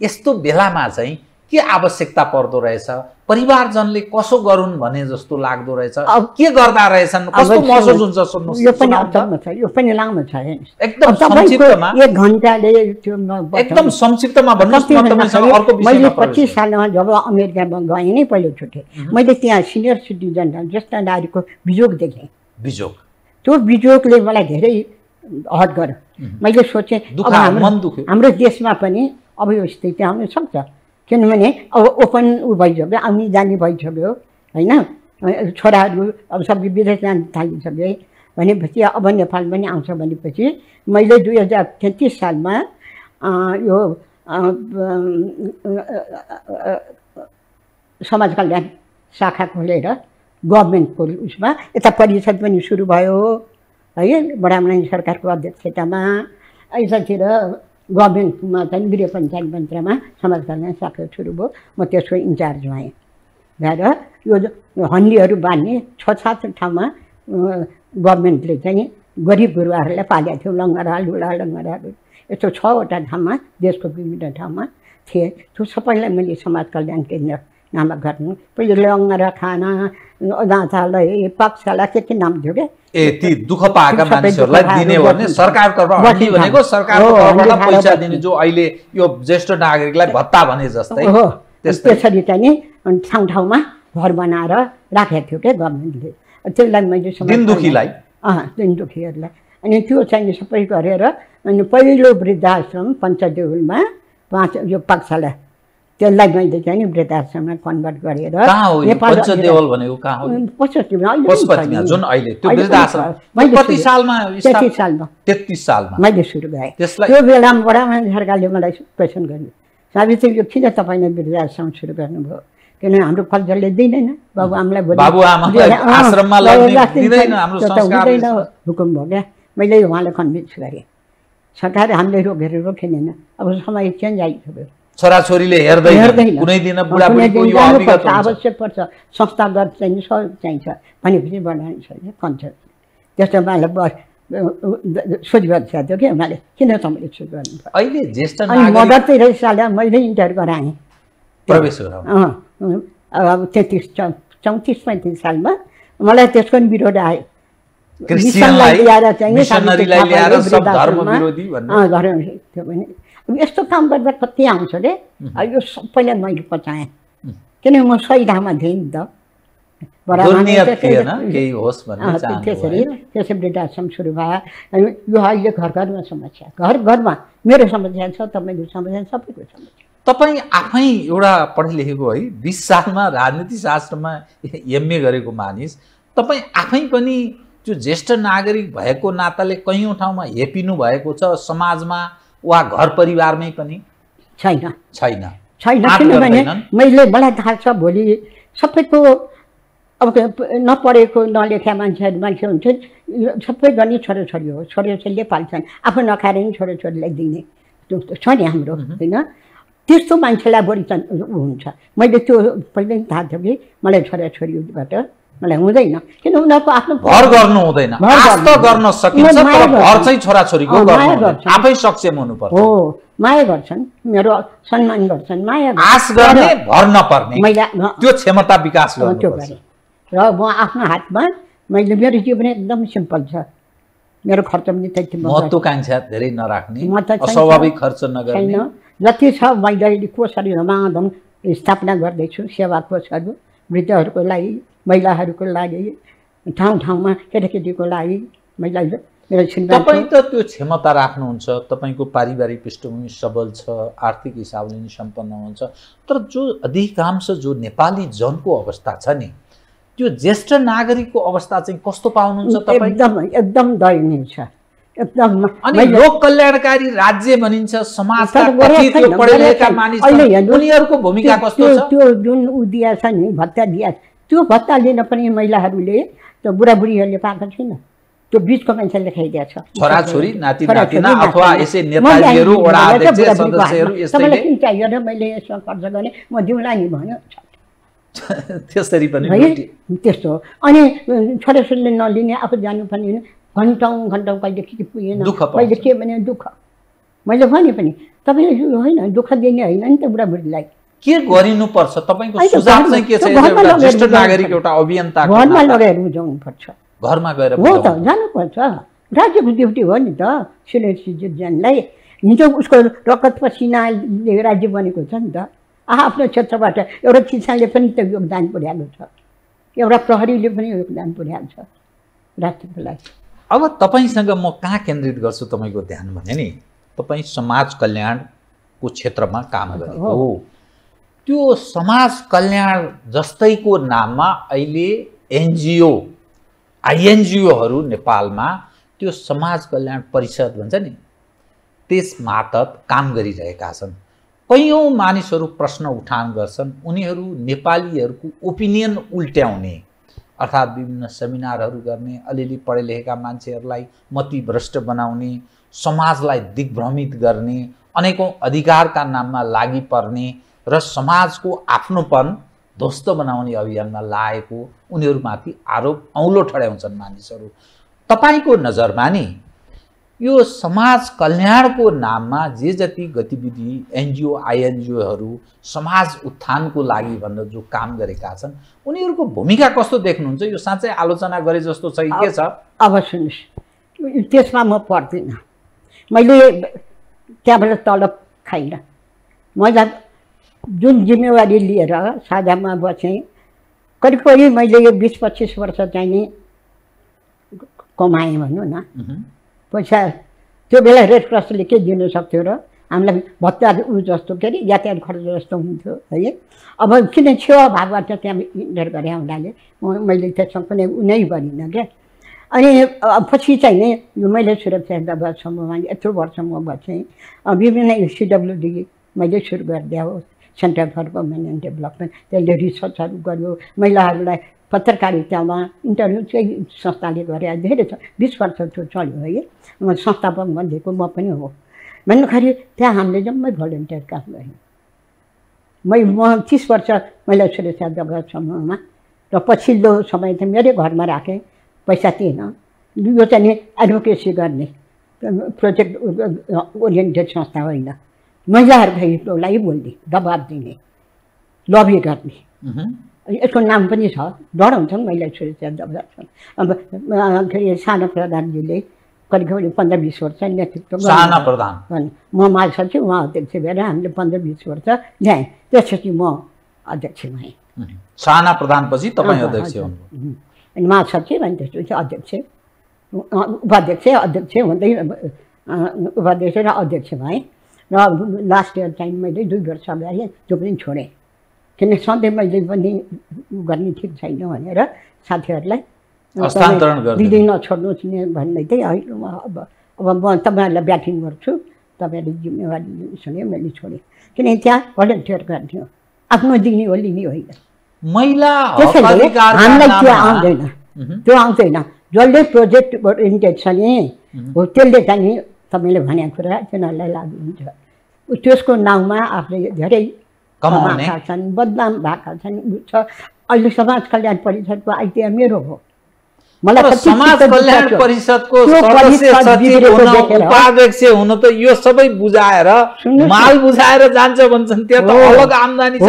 यस्तो बेलामा चाहिँ के आवश्यकता पर्दो रहेछ परिवारजनले कसो गरून् भने जस्तो लाग्दो रहेछ अब- के गर्दा रहेछन् कस्तो महसुस हुन्छ सुन्नु यो पनि। अचम्म छ यो पनि लामो छ। एकदम संक्षिप्तमा एक घन्टाले त्यो न- एकदम संक्षिप्तमा भन्नुहोस् भन्दा तपाईँसँग अर्को मैले पच्चिस सालमा जब अमेरिकामा गएँ नै पहिलो छुटेँ मैले त्यहाँ सिनियर सिटिजन ज्येष्ठ नारीको बिजोग देखेँ। बिजोग त्यो बिजोगले मलाई धेरै हट गर्यो। मैले सोचेँ अब हाम्रो हाम्रो देशमा पनि अब यो स्थिति आउन सक्छ। किनभने अब ओपन ऊ भइसक्यो आउने जाने भइसक्यो होइन? छोराहरू अब सबै विदेश जान थालिसके भनेपछि अब नेपाल पनि आउँछ भनेपछि मैले दुई हजार तेत्तिस सालमा यो समाज कल्याण शाखा खोलेर गभर्मेन्टको उसमा। यता परिषद पनि सुरु भयो है। बडामरानी सरकारको अध्यक्षतामा। यतातिर गभर्मेन्टमा चाहिँ गृह पञ्चायत मन्त्रमा समाज कल्याण शाखा सुरु भयो। म त्यसको इन्चार्ज भएँ। भएर यो हन्डीहरू बाँध्ने छ सात ठाउँमा गभर्मेन्टले चाहिँ गरिब गुरुवाहरूलाई पालेको थियो। लङ्गरा लुला लङ्गराहरू। यस्तो छवटा ठाउँमा देशको विभिन्न ठाउँमा थिए। त्यो सबैलाई मैले समाज कल्याण केन्द्र नाम गर्नु पहिले लङ र खाना अदालय पक्षलाई के के नाम थियो क्या ए ती दुःख पाएका मानिसहरूलाई दिने भने सरकारको तर्फबाट भनेको हामीले तर्फबाट पैसा। दिने जो अहिले यो ज्येष्ठ नागरिकलाई भत्ता भने जस्तै हो। त्यसरी चाहिँ नि ठाउँ ठाउँमा घर बनाएर राखेको थियो क्या गभर्मेन्टले त्यसलाई मैले समाज- दिन दुखीलाई अँ दिन दुखीहरूलाई अनि त्यो चाहिँ सबै गरेर अनि पहिलो वृद्धाश्रम पञ्चदेउलमा पाँच यो पक्षलाई त्यसलाई मैले चाहिँ नि वृद्धाश्रममा कन्भर्ट गरेर। मैले सुरु- सालमा तेत्तिस सालमा। तेत्तिस सालमा। मैले सुरु गरेँ। त्यो बेलामा बडा सरकारले मलाई क्वेसन गर्नु सावित्री यो किन तपाईँले वृद्धाश्रम सुरु गर्नुभयो? किनभने हाम्रो कल्चरले दिँदैन। त संस्कारले हुँदैन, हुकुम भयो क्या। मैले उहाँलाई कन्भिन्स गरेँ। सरकार हामीले रोकेर रोकिँदैन अब समय चेन्ज आइसक्यो। छोराछोरीले हेर्दैन। कुनै दिन आवश्यक पर्छ। संस्थागत चाहिँ सब चाहिन्छ। भनेपछि बनाउनु छ कन्सर्ट त्यस्तो उहाँलाई बस सोचगत छ त्यो कि उनीहरूले किन तपाईँले सोच गर्नु अहिले ज्येष्ठ मदर तेरेसालाई मैले इन्टर गराएँ। प्रवेश अब तेत्तिस चौ चौतिस पैँतिस सालमा मलाई त्यसको पनि विरोध आयो। ल्याएर चाहिँ धर्म विरोधी यस्तो काम गर्दा कति आउँछ रे? अब यो सबैलाई मैले पचाएँ किनभने म सही ठाउँमा थिएँ नि त? त्यसरी भयो। त्यसै वृद्धाश्रम सुरु भयो। यो अहिले घर घरमा समस्या। घर घरमा मेरो समस्या छ तपाईँको समस्या सबैको समस्या। तपाईँ आफै एउटा पढे लेखेको है बिस सालमा राजनीति शास्त्रमा एमए गरेको मानिस। तपाईँ आफै पनि त्यो ज्येष्ठ नागरिक भएको नाताले कैयौँ ठाउँमा हेपिनु भएको छ समाजमा वा घर परिवारमै पनि छैन। छैन। छैन किनभने। मैले मलाई थाहा छ भोलि सबैको अब नपढेको नलेखा मान्छेहरू मान्छे हुन्छ सबै गर्ने छोराछोरी हो। छोराछोरीले पाल्छन्। आफू नखाएर नि छोराछोरीलाई दिने त्यो छ नि हाम्रो होइन? त्यस्तो मान्छेलाई बढी हुन्छ। मैले त्यो पहिल्यै थाहा थियो कि मलाई छोराछोरीबाट मलाई हुँदैन। किन उनीहरूको आफ्नो भर गर्नु हुँदैन। गर्नु सकिन्छ तर भर। चाहिँ छोराछोरीको। आफै सक्षम हुनुपर्छ। हो माया गर्छन्। मेरो सम्मान गर्छन् माया। आश गर्ने भर नपर्ने। मैले त्यो क्षमता विकास त्यो गरेँ र म आफ्नो हातमा मैले मेरो जीवन एकदम सिम्पल छ। मेरो खर्च पनि त्यति म गर्छु। महत्वाकांक्षा धेरै नराख्ने। अस्वाभाविक खर्च नगर्ने। जति छ मैले अहिले कोषहरू धमाधम स्थापना गर्दैछु सेवा कोषहरू वृद्धहरूको लागि। महिलाहरूको लागि ठाउँ ठाउँमा केटाकेटीको लागि श्रीमान तपाईँ त त्यो क्षमता राख्नुहुन्छ तपाईँको पारिवारिक पृष्ठभूमि सबल छ आर्थिक हिसाबले नि सम्पन्न हुन्छ तर जो अधिकांश जो नेपाली जनको अवस्था छ नि त्यो ज्येष्ठ नागरिकको अवस्था चाहिँ कस्तो पाउनुहुन्छ तपाईँ? एकदम एकदम दयनीय छ। एकदम अनि लोक कल्याणकारी राज्य भनिन्छ समाजका उनीहरूको भूमिका कस्तो छ? त्यो जुन उ दिया छ नि भत्ता दिया त्यो भत्ता लिन पनि महिलाहरूले त्यो बुढाबुढीहरूले पाएको छैन। त्यो बिचको मान्छेले खाइदिएको छ। छोराछोरी, नाति नातिना अथवा। यसै वडा अध्यक्ष, सदस्यहरू चाहियो र मैले यसमा खर्च गरेँ। म दिउँला नि भन्यो त्यसरी पनि त्यस्तो हो। अनि छोराछोरीले नलिने आफू जानुपर्ने घन्टौँ घन्टौँ कहिले के पुगेन। कहिले के भने दुःख। मैले भने पनि तपाईँले होइन दुःख दिने होइन नि त बुढाबुढीलाई। के गरिनुपर्छ? तपाईँको सुझाव चाहिँ के छ? एउटा ज्येष्ठ नागरिक। एउटा अभियन्ता घरमा लगेर बुझाउनुपर्छ। घरमा गएर हो त। जानुपर्छ। राज्यको ड्युटी हो नि त। सिनियर सिटिजनलाई हिजो उसको रगत पसिनाले राज्य बनेको छ नि त। आफ्नो क्षेत्रबाट एउटा किसानले पनि त योगदान पुर्याएको छ। एउटा प्रहरीले पनि योगदान पुर्याएको छ राष्ट्रको लागि। अब तपाईँसँग म कहाँ केन्द्रित गर्छु तपाईँको ध्यान भने नि? तपाईँ समाज कल्याणको क्षेत्रमा काम गरेको। हो। त्यो समाज कल्याण जस्तैको नाममा अहिले एनजिओ आइएनजिओहरू नेपालमा त्यो समाज कल्याण परिषद भन्छ नि त्यस मार्फत काम गरिरहेका छन्। कैयौँ मानिसहरू प्रश्न उठान गर्छन् उनीहरू नेपालीहरूको ओपिनियन उल्ट्याउने अर्थात् विभिन्न सेमिनारहरू गर्ने अलिअलि पढे लेखेका मान्छेहरूलाई मतिभ्रष्ट बनाउने समाजलाई दिग्भ्रमित गर्ने अनेकौँ अधिकारका नाममा लागि पर्ने र समाजको आफ्नोपन ध्वस्त बनाउने अभियानमा लागेको उनीहरूमाथि आरोप औँलो ठड्याउँछन् मानिसहरू। तपाईँको नजरमा नि यो समाज कल्याणको नाममा जे जति गतिविधि एनजिओ आइएनजिओहरू समाज उत्थानको लागि भनेर जो काम गरेका छन् उनीहरूको भूमिका कस्तो देख्नुहुन्छ? यो साँच्चै आलोचना गरे जस्तो छ कि छ? अब सुन्नुहोस्। त्यसमा म पर्दिनँ। मैले त्यहाँबाट तलब खाइनँ। मलाई जुन जिम्मेवारी लिएर साझामा बसेँ करिब करिब मैले यो बिस पच्चिस वर्ष चाहिँ नि कमाएँ भनौँ न। पैसा त्यो बेला रेड क्रसले के दिनु सक्थ्यो र हामीलाई भत्ता उ जस्तो के अरे यातायात खर्च जस्तो हुन्थ्यो है। अब किन छेउ भागबाट त्यहाँ इन्टर गरेँ हुनाले म- मैले त्यसमा कुनै उनै गरिनँ क्या। अनि पछि चाहिँ नि यो मैले सुरक्षा दबासम्ममा यत्रो वर्ष म बसेँ विभिन्न सिडब्लुडी मैले सुरु गरिदिए सेन्टर फर एन्ड डेभलपमेन्ट त्यसले रिसर्चहरू गर्यो। महिलाहरूलाई पत्रकारितामा इन्टरभ्यू चाहिँ संस्थाले गरे धेरै छ बिस वर्ष त्यो चल्यो है। म संस्थापक भनेको म पनि हो। भन्दाखेरि त्यहाँ हामीले जम्मै भलिन्टियर काम गऱ्यौँ। मै म तिस वर्ष महिला सुरक्षा दबार समूहमा र पछिल्लो समय चाहिँ मेरै घरमा राखेँ पैसा थिएन। यो चाहिँ नि एडभोकेसी गर्ने प्रोजेक्ट ओरिएन्टेड संस्था होइन। महिलाहरूको हितलाई बोल्ने दबाब दिने लबी गर्ने। यसको नाम पनि छ डराउँछ महिला सुरक्षा दबाब अब अ, के अरे साना प्रधानजीले करिब करिब पन्ध्र बिस वर्ष नेतृत्व साना प्रधान। म महासचिव उहाँ अध्यक्ष भएर हामीले पन्ध्र बिस वर्ष ल्याएँ। त्यसपछि म अध्यक्ष भएँ। साना प्रधानपछि तपाईँ अध्यक्ष. अनि महासचिव अनि त्यसपछि अध्यक्ष। उपाध्यक्ष अध्यक्ष हुँदै उपाध्यक्ष र अध्यक्ष भएँ। र लास्ट इयर चाहिँ मैले दुई वर्ष अगाडि त्यो पनि छोडेँ। किन सधैँ मैले पनि गर्ने ठिक छैन भनेर साथीहरूलाई। दिदी नछोड्नुहोस् नि भन्दै चाहिँ अब अब म तपाईँहरूलाई ब्याटिङ गर्छु। तपाईँहरूले जिम्मेवारी लिनुहोस् मैले छोडेँ। किनकि त्यहाँ भलन्टियर गर्थ्यो। आफ्नो दिने हो लिने होइन। त्यसैले हामीलाई त्यो आउँदैन। त्यो आउँदैन। जसले प्रोजेक्ट ओरिएन्टेड छ नि। हो त्यसले चाहिँ तपाईँले भनेको कुरा तिनीहरूलाई लागु हुन्छ। त्यसको नाउँमा आफूले धेरै कमाएका छन् बदनाम भएका छन् छ अहिले समाज कल्याण परिषदको आइडिया मेरो हो मलाई समाज कल्याण। परिषदको सदस्य सचिव हुन उपाध्यक्ष हुन त यो सबै बुझाएर। माल बुझाएर जान्छ भन्छन् त्यहाँ त हो। अलग आम्दानी छ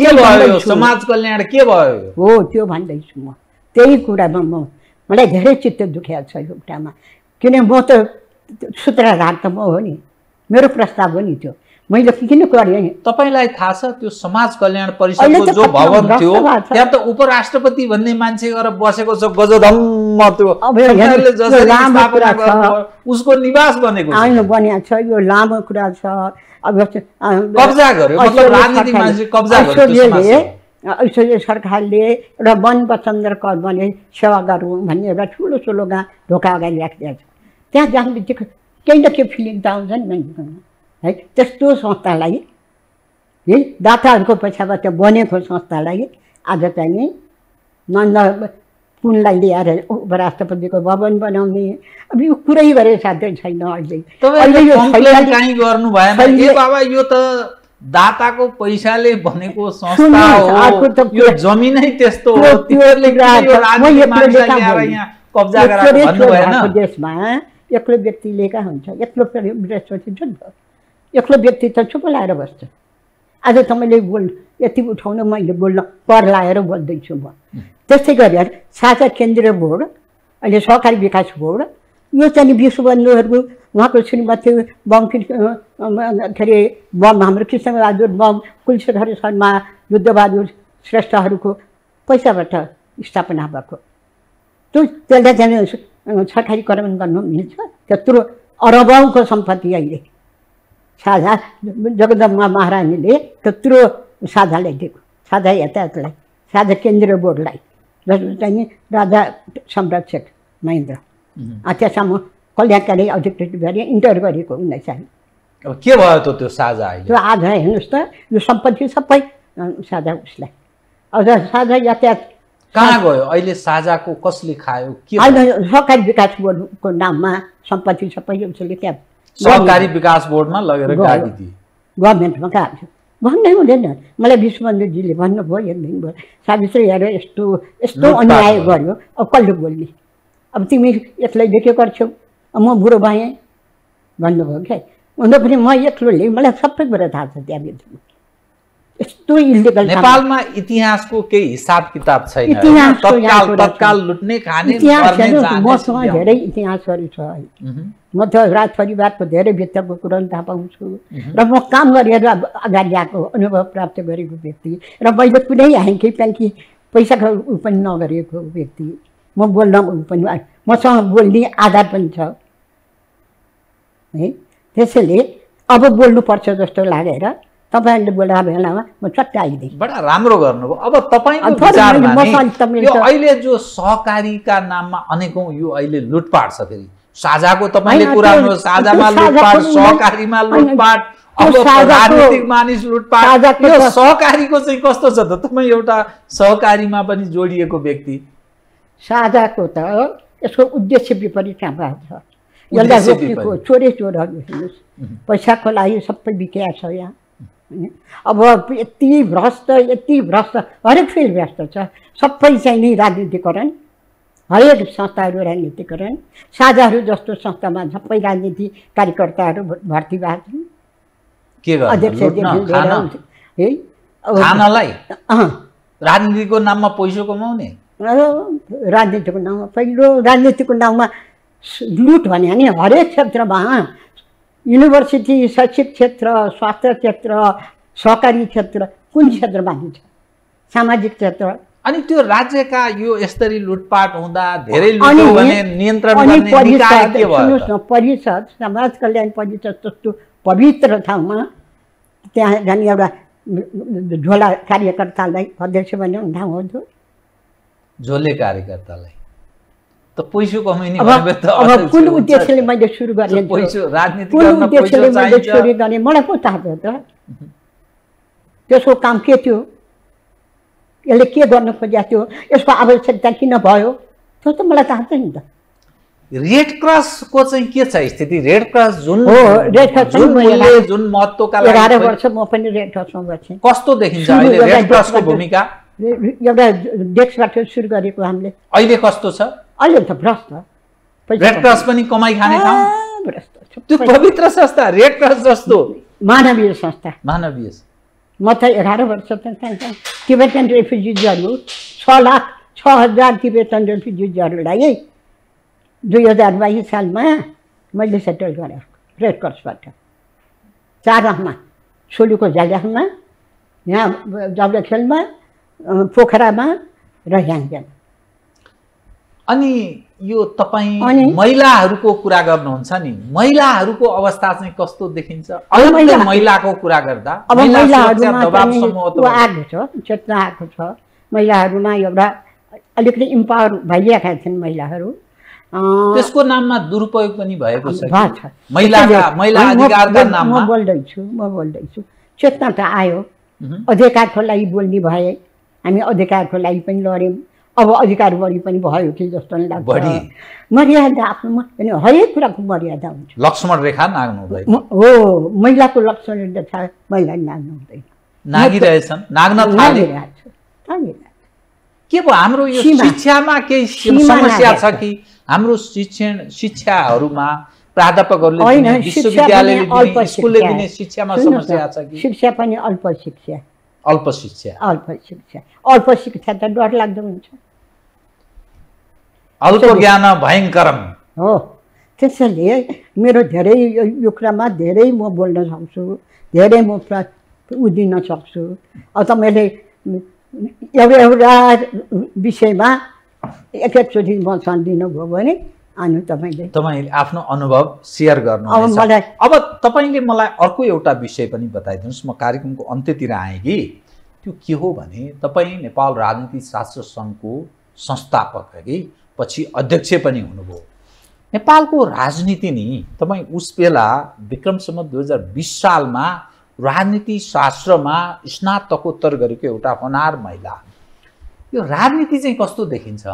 के भयो। समाज कल्याण के भयो? हो त्यो भन्दैछु म त्यही कुरामा म मलाई धेरै चित्त दुखेको छ यो कुरामा किन म त सूत्रधार त म हो नि मेरो प्रस्ताव हो नि त्यो। मैले किन गरेँ तपाईँलाई थाहा छ त्यो समाज कल्याण परिषदको जो भवन थियो। त्यहाँ त उपराष्ट्रपति भन्ने मान्छे गएर बसेको छ गजधम्म त्यो उसको निवास बनेको बनिएको छ यो लामो कुरा छ। अब कब्जा गर्यो मतलब राजनीतिक मान्छे कब्जा गर्यो। ऐश्वर्य सरकारले एउटा वन बचन्द्र कर्मले सेवा गरौँ भन्ने एउटा ठुलो ठुलोगा ढोका अगाडि राखिदिएको छ। त्यहाँ जाने बित्तिकै केही न केही फिलिङ त आउँछ नि मान्छेकोमा है त्यस्तो संस्थालाई है दाताहरूको पैसाबाट बनेको संस्थालाई आज चाहिँ नि नन्द कुनलाई ल्याएर उपराष्ट्रपतिको भवन बनाउने अब यो कुरै गरे साध्य छैन अहिले यो त दाताको पैसाले बनेको संस्था हो यो जमिनै त्यस्तो हो देशमा एक्लो व्यक्तिले कहाँ हुन्छ एक्लो बृहस्पति छ नि त एक्लो व्यक्ति त चुप लाएर बस्छ। आज तपाईँले बोल यति उठाउन मैले बोल्न कर लाएर बोल्दैछु म। त्यस्तै गरेर साझा केन्द्रीय बोर्ड अहिले सहकारी विकास बोर्ड यो चाहिँ विश्वबन्धुहरूको उहाँको श्रीमती बम कृ- अरे बम हाम्रो कृष्णबहादुर बम कुलशेखर शर्मा युद्धबहादुर श्रेष्ठहरूको पैसाबाट स्थापना भएको। त्यो त्यसलाई चाहिँ सरकारीकरण गर्नु मिल्छ त्यत्रो अरबौँको सम्पत्ति अहिले साझा जगदम्बा महारानीले त्यत्रो साझालाई दिएको साझा यातायातलाई साझा केन्द्रीय बोर्डलाई जसमा चाहिँ राजा संरक्षक महेन्द्र त्यसमा कल्याणकारी अधिकृत गरी इन्टर गरेको उन्नाइस साल के भयो त त्यो साझा त्यो आज हेर्नुहोस् त यो सम्पत्ति सबै साझा उसलाई अझ साझा यातायात कहाँ गयो? अहिले साझाको कसले खायो? के? अहिले सहकारी विकास बोर्डको नाममा सम्पत्ति सबै उसले त्यहाँ सहकारी विकास बोर्डमा लगेर गयो। गाडी दिए। गभर्मेन्टमा गएको छ भन्नै हुँदैन। मलाई विश्वबन्धुजीले भन्नुभयो एक दिन भयो। सावित्री हेर यस्तो यस्तो अन्याय। गर्यो। अब कसले बोल्ने? अब तिमी यसलाई के गर्छौ? म बुढो भएँ। भन्नुभयो क्या? हुन पनि म एक्लोले मलाई सबै कुरा थाहा छ त्यहाँभित्र। यस्तो इलिगल नेपालमा इतिहासको केही हिसाब किताब छैन। तत्काल तत्काल लुट्ने खाने मसँग। धेरै इतिहासहरू छ म त राज परिवारको धेरै भित्रको कुरा पनि थाहा पाउँछु। र म काम गरेर अगाडि आएको अनुभव प्राप्त गरेको व्यक्ति। र मैले कुनै ह्याङ्की प्याङ्की पैसाको उ पनि नगरेको व्यक्ति। म बोल्न उ पनि मसँग बोल्ने आधार पनि छ। है त्यसैले अब बोल्नुपर्छ जस्तो लागेर तपाईँहरूले बोल्दा बेलामा म चट्ट आइदिएँ। बडा राम्रो गर्नुभयो। अब तपाईँको अहिले जो सहकारीका नाममा अनेकौँ यो अहिले लुटपाट छ फेरि। साझाको तपाईँले कुरा साझामा लुटपाट सहकारीमा लुटपाट अब राजनीतिक मानिस लुटपाट। यो सहकारीको चाहिँ कस्तो छ त? तपाईँ एउटा सहकारीमा पनि जोडिएको व्यक्ति। साझाको त यसको उद्देश्य विपरीत कहाँ छ। यसलाई रोकेको। चोरै चोरहरू हेर्नुहोस्। पैसाको लागि सबै बिक्या छ यहाँ। होइन? अब यति भ्रष्ट यति भ्रष्ट हरेक फिल्ड भ्रष्ट छ। सबै चाहिँ नि राजनीतिकरण हरेक संस्थाहरू राजनीतिकरण साझाहरू जस्तो संस्थामा सबै राजनीति कार्यकर्ताहरू भर्ती भएको छन्। खान? है? खानलाई? राजनीतिको नाममा पैसा कमाउने? राजनीतिको नाउँमा पहिलो राजनीतिको नाउँमा स- लुट भने नि हरेक क्षेत्रमा युनिभर्सिटी शैक्षिक क्षेत्र स्वास्थ्य क्षेत्र सहकारी क्षेत्र कुन क्षेत्रमा नि छ सामाजिक क्षेत्र अनि त्यो राज्यका यो यसरी लुटपाट हुँदा धेरै सुन्नुहोस्? न परिषद समाज कल्याण परिषद जस्तो पवित्र ठाउँमा त्यहाँ झन् एउटा झोला कार्यकर्तालाई अध्यक्ष बनाउने ठाउँ हो झोले कार्यकर्तालाई त पैसो कमाउने कुन। उद्देश्यले मैले सुरु गरेँ कुन उद्देश्यले मैले सुरु गरेँ मलाई पो थाहा थियो त त्यसको काम के थियो यसले के गर्न खोजेको थियो यसको आवश्यकता किन भयो त्यो त मलाई थाहा छैन त रेड क्रसको चाहिँ के छ स्थिति रेड क्रस जुन हो, रेड क्रस जुन महत्त्वका लागि एघार वर्ष म पनि रेड क्रसमा बसेँ कस्तो देखिन्छ अहिले रेड क्रसको भूमिका एउटा डेस्कबाट सुरु गरेको हामीले अहिले कस्तो छ अहिले त भ्रष्ट। रेड क्रस पनि कमाइ खाने ठाउँ? त्यो। पवित्र संस्था रेड क्रस जस्तो। मानवीय संस्था। मानवीय। म त एघार वर्ष त तिबेटन रेफ्युजिजहरू छ लाख छ हजार तिबेटन रेफ्युजिजहरूलाई दुई हजार बाइस सालमा मैले सेटल गरेँ रेड क्रसबाट चारहमा सोलुको झल्याखमा यहाँ जब्लेखेलमा पोखरामा र ह्याङ्गेन अनि यो तपाईँ? महिलाहरूको कुरा गर्नुहुन्छ नि महिलाहरूको अवस्था चाहिँ कस्तो देखिन्छ? महिलाको कुरा गर्दा? अब चेतना आएको छ। महिलाहरूमा एउटा अलिकति इम्पावर भइरहेका छन् महिलाहरू। त्यसको नाममा दुरुपयोग पनि भएको छ म बोल्दैछु म बोल्दैछु। चेतना त आयो। अधिकारको लागि बोल्ने भए हामी अधिकारको लागि पनि लड्यौँ। अब अधिकार बढी पनि भयो कि जस्तो नि लाग्छ? मर्यादा आफ्नो अनि हरेक कुराको मर्यादा हुन्छ। लक्ष्मण रेखा नाग्नु हुँदैन। हो महिलाको लक्षण रेखा महिला नाग्नु हुँदैन। नागिरहेछन्। नाग्न के भयो? हाम्रो यो। शिक्षामा केही सीमा समस्या छ। कि? हाम्रो शिक्षण शिक्षाहरूमा प्राध्यापकहरूले होइन, विश्वविद्यालयले स्कुलले। दिने शिक्षामा समस्या छ कि? शिक्षा पनि अल्प शिक्षा अल्प शिक्षा। अल्प शिक्षा। अल्प शिक्षा त डर लाग्दो हुन्छ। अल्प ज्ञान भयङ्करम। हो। त्यसैले मेरो धेरै यो कुरामा धेरै म बोल्न सक्छु धेरै म प्र उ दिन सक्छु। अब त मैले एउटा एउटा विषयमा एक एकचोटि मसँग दिनुभयो भने अनि तपाईँले। तपाईँले आफ्नो अनुभव सेयर गर्नु अब तपाईँले मलाई अर्को एउटा विषय पनि बताइदिनुहोस्। म कार्यक्रमको अन्त्यतिर आएँ कि। त्यो के हो भने तपाईँ नेपाल राजनीति शास्त्र सङ्घको संस्थापक कि? पछि अध्यक्ष पनि हुनुभयो। नेपालको राजनीति नि तपाईँ उस बेला विक्रमसम्म दुई हजार बिस सालमा राजनीति शास्त्रमा स्नातकोत्तर गरेको एउटा होनार महिला। यो राजनीति चाहिँ कस्तो देखिन्छ?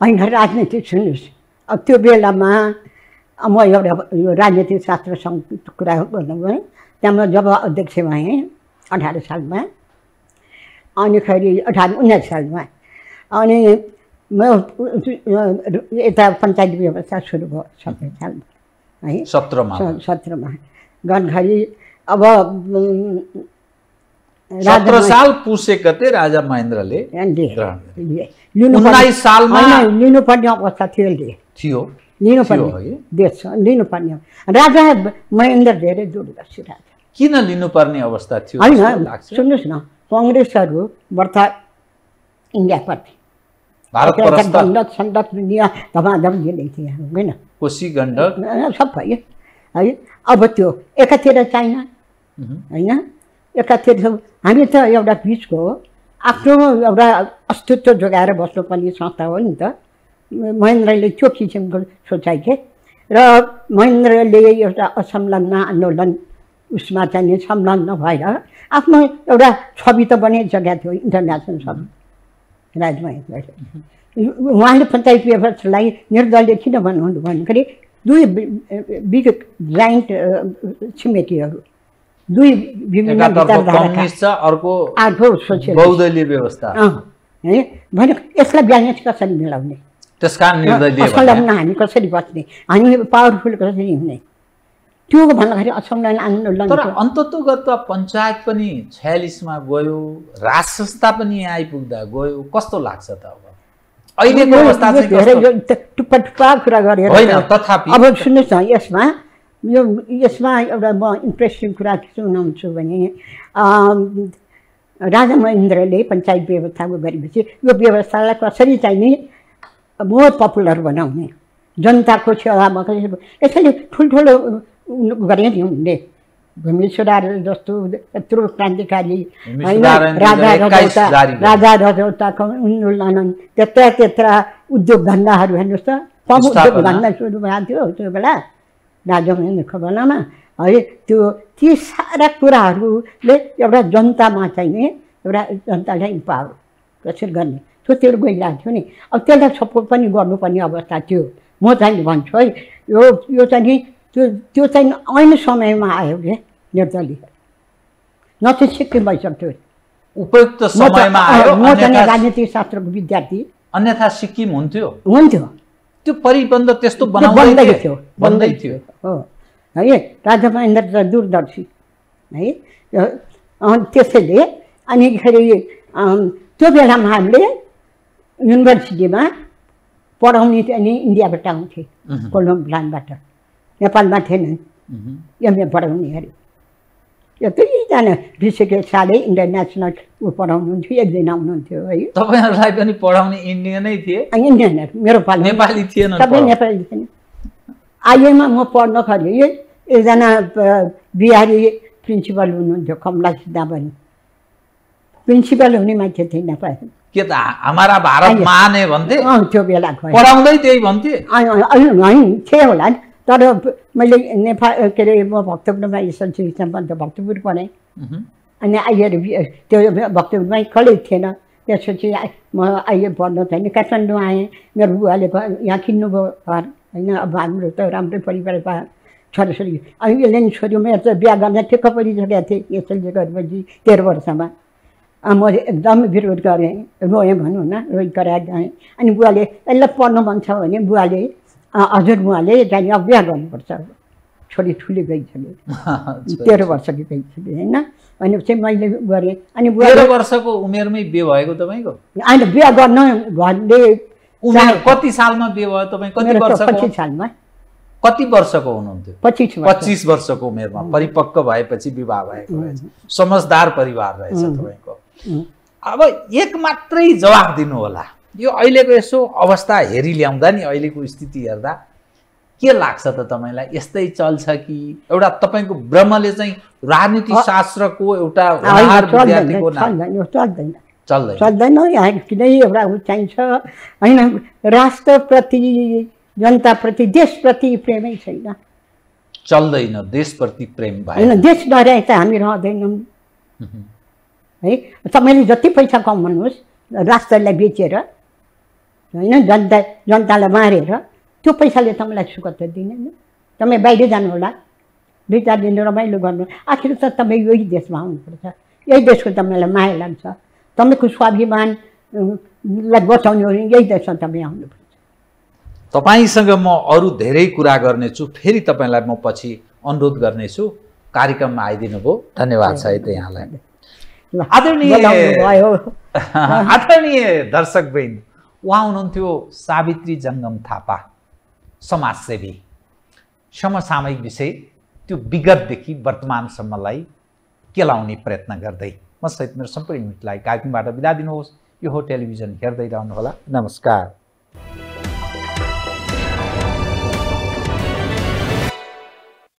होइन राजनीति सुन्नुहोस् अब त्यो बेलामा म एउटा यो राजनीतिक शास्त्र सङ्घको कुरा गर्नु गएँ त्यहाँ म जब अध्यक्ष भएँ अठार सालमा अनि खेरि अठार उन्नाइस सालमा अनि म यता पञ्चायत व्यवस्था सुरु भयो सत्र सालमा है सत्रमा सत्रमा गर्दाखेरि अब सत्र साल पुसे गते राजा महेन्द्रले उन्नाइस सालमा लिनुपर्ने अवस्था थियो थियो लिनुपर्ने। देश लिनुपर्ने राजा महेन्द्र धेरै दूरदर्शी राजा किन लिनुपर्ने अवस्था थियो होइन सुन्नुहोस् न कङ्ग्रेसहरू बर्था इन्डियाप्रति गण्डक सण्डक धमाधम दिँदै होइन कोशी गण्डक सब भयो है अब त्यो एकातिर चाइना होइन एकातिर हामी त एउटा बिचको हो। आफ्नो एउटा अस्तित्व जोगाएर बस्नुपर्ने संस्था हो नि त। महेन्द्रले त्यो किसिमको सोचाइ थिए र महेन्द्रले एउटा असंलग्न आन्दोलन उसमा चाहिँ संलग्न भएर आफ्नो एउटा छवि त बने जग्गा थियो इन्टरनेसनल छवि। राजमहेन्द्रले उहाँले पञ्चायत व्यवस्थालाई निर्दलीय किन भन्नुहुन्थ्यो भन्दाखेरि दुई बिग जाइन्ट छिमेकीहरू। दुई विभिन्न व्यवस्था। है? भने यसलाई ब्यालेन्स कसरी मिलाउने? भने। असंलग्न हामी कसरी बस्ने? हामी पावरफुल कसरी हुने? त्यो भन्दाखेरि असंलग्न आन्दोलन तर अन्ततोगत पञ्चायत पनि छयालिसमा गयो राज संस्था पनि यहाँ आइपुग्दा गयो कस्तो लाग्छ त अब? अहिलेको अवस्था चाहिँ टुप्पा टुप्पा कुरा गरेर होइन तथापि अब सुन्नुहोस् न यसमा यो यसमा एउटा म इन्ट्रेस्टिङ कुरा के सुनाउँछु भने राजा महेन्द्रले पञ्चायत व्यवस्था गरेपछि यो व्यवस्थालाई कसरी चाहिँ नि मोर पपुलर बनाउने जनताको सेवामा कसरी यसरी ठुल्ठुलो गरे नि उनले भूमेश्वरार जस्तो यत्रो क्रान्तिकारी होइन राजा 21 रजौता। राजा रजौताको उन्मूलन त्यत्रा त्यत्रा उद्योग धन्दाहरू हेर्नुहोस् त कम उद्योग। धन्दा सुरु भएको थियो त्यो बेला राजा बेलामा है त्यो ती सारा कुराहरूले एउटा जनतामा चाहिँ नि एउटा जनतालाई इम्पावर कसरी गर्ने सोचेर गइरहेको थियो नि अब त्यसलाई सपोर्ट पनि गर्नुपर्ने अवस्था थियो म चाहिँ भन्छु है यो यो चाहिँ नि त्यो त्यो चाहिँ ऐन समयमा आयो कि निर्दलीय न चाहिँ सिक्किम भइसक्थ्यो उपयुक्त समयमा आयो म चाहिँ राजनीतिक शास्त्रको विद्यार्थी अन्यथा सिक्किम हुन्थ्यो हुन्थ्यो त्यो परिबन्ध त्यस्तो त्यो बनाउँदै। थियो। बन्दै थियो। हो है राजा महेन्द्र त दूरदर्शी। है त्यसैले अनिखेरि त्यो बेलामा हामीले युनिभर्सिटीमा पढाउने चाहिँ नि इन्डियाबाट आउँथे मह्म, कोलम प्लानबाट नेपालमा थिएनन् मह्म। एमए पढाउनेहरू। यतैजना ऋषिकेश साले इन्टरनेसनल ऊ पढाउनुहुन्थ्यो एकजना आउनुहुन्थ्यो है। तपाईँहरूलाई पनि पढाउने इन्डियनै थिए? अनि इन्डियनहरू मेरो पालि नेपाली थिएन सबै नेपाली थिएन। आइएमा म पढ्न खोजेँ एकजना बिहारी प्रिन्सिपल हुनुहुन्थ्यो कमला सिद्धाबनी प्रिन्सिपल हुने मान्छे थिएन नेपाल के त हाम्रा भारत। महाने भन्थे? त्यो बेला पढाउँदै त्यही भन्थे? होइन थिएँ होला नि। तर मैले नेपाल के अरे म भक्तपुरमा एसएलसी सम्बन्ध भक्तपुर पढेँ अनि आइएर बि- त्यो भक्तपुरमै कलेज थिएन त्यसपछि म आइए पढ्न चाहिँ नि काठमाडौँ आएँ मेरो बुवाले यहाँ किन्नुभयो घर होइन अब हाम्रो त राम्रै परिवार भयो छोराछोरी अनि यसले नि छोरी मेरो त बिहा गर्न ठिक्क परिसकेको थिएँ एसएलसी गरेपछि तेह्र वर्षमा म एकदम विरोध गरेँ रोएँ भनौँ न रोइ कराएर गएँ अनि बुवाले यसलाई पढ्नु मन छ भने बुवाले हजुर बुवाले चाहिँ अब बिहा गर्नुपर्छ छोरी ठुली गइसक्यो तेह्र वर्षकी गइसक्यो होइन अनि चाहिँ मैले गरेँ अनि तेह्र वर्षको उमेरमै बिहे भएको तपाईँको होइन बिहा गर्न घरले उमेर कति सालमा बिहे भयो तपाईँ कति वर्षको पच्चिस सालमा कति वर्षको हुनुहुन्थ्यो पच्चिस वर्ष पच्चिस वर्षको उमेरमा परिपक्व भएपछि विवाह भएको रहेछ समझदार परिवार रहेछ तपाईँको. अब एक मात्रै जवाफ दिनु होला। यो अहिलेको यसो अवस्था हेरी ल्याउँदा नि अहिलेको स्थिति हेर्दा के लाग्छ त तपाईँलाई? यस्तै चल्छ कि एउटा तपाईँको ब्रह्मले चाहिँ राजनीति शास्त्रको एउटा चल्दैन यहाँ किनै एउटा ऊ चाहिन्छ। होइन राष्ट्रप्रति जनताप्रति देशप्रति प्रेमै छैन। चल्दैन देशप्रति प्रेम होइन देश नरहे त हामी रहँदैनौँ। है तपाईँले जति पैसा कमाउनुहोस् राष्ट्रलाई बेचेर होइन जनता जनतालाई मारेर त्यो पैसाले तपाईँलाई सुख त दिँदैन तपाईँ बाहिर जानु होला दुई चार दिन रमाइलो गर्नु। आखिर त तपाईँ यही देशमा आउनुपर्छ। यही देशको तपाईँलाई माया लाग्छ। तपाईँको स्वाभिमान लाई बचाउने हो भने यही देश तपाईँ आउनुपर्छ। तपाईँसँग म अरू धेरै कुरा गर्नेछु फेरि तपाईँलाई म पछि अनुरोध गर्नेछु। कार्यक्रममा आइदिनु भयो धन्यवाद छ है त यहाँलाई आदरणीय (laughs) आदरणीय दर्शकवृन्द उहाँ हुनुहुन्थ्यो सावित्री जङ्गम थापा समाजसेवी। समसामयिक विषय त्यो विगतदेखि वर्तमानसम्मलाई केलाउने प्रयत्न गर्दै। म सहित मेरो सम्पूर्ण युनिटलाई कार्यक्रमबाट बिदा दिनुहोस्। यो हो टेलिभिजन हेर्दै रहनुहोला। नमस्कार।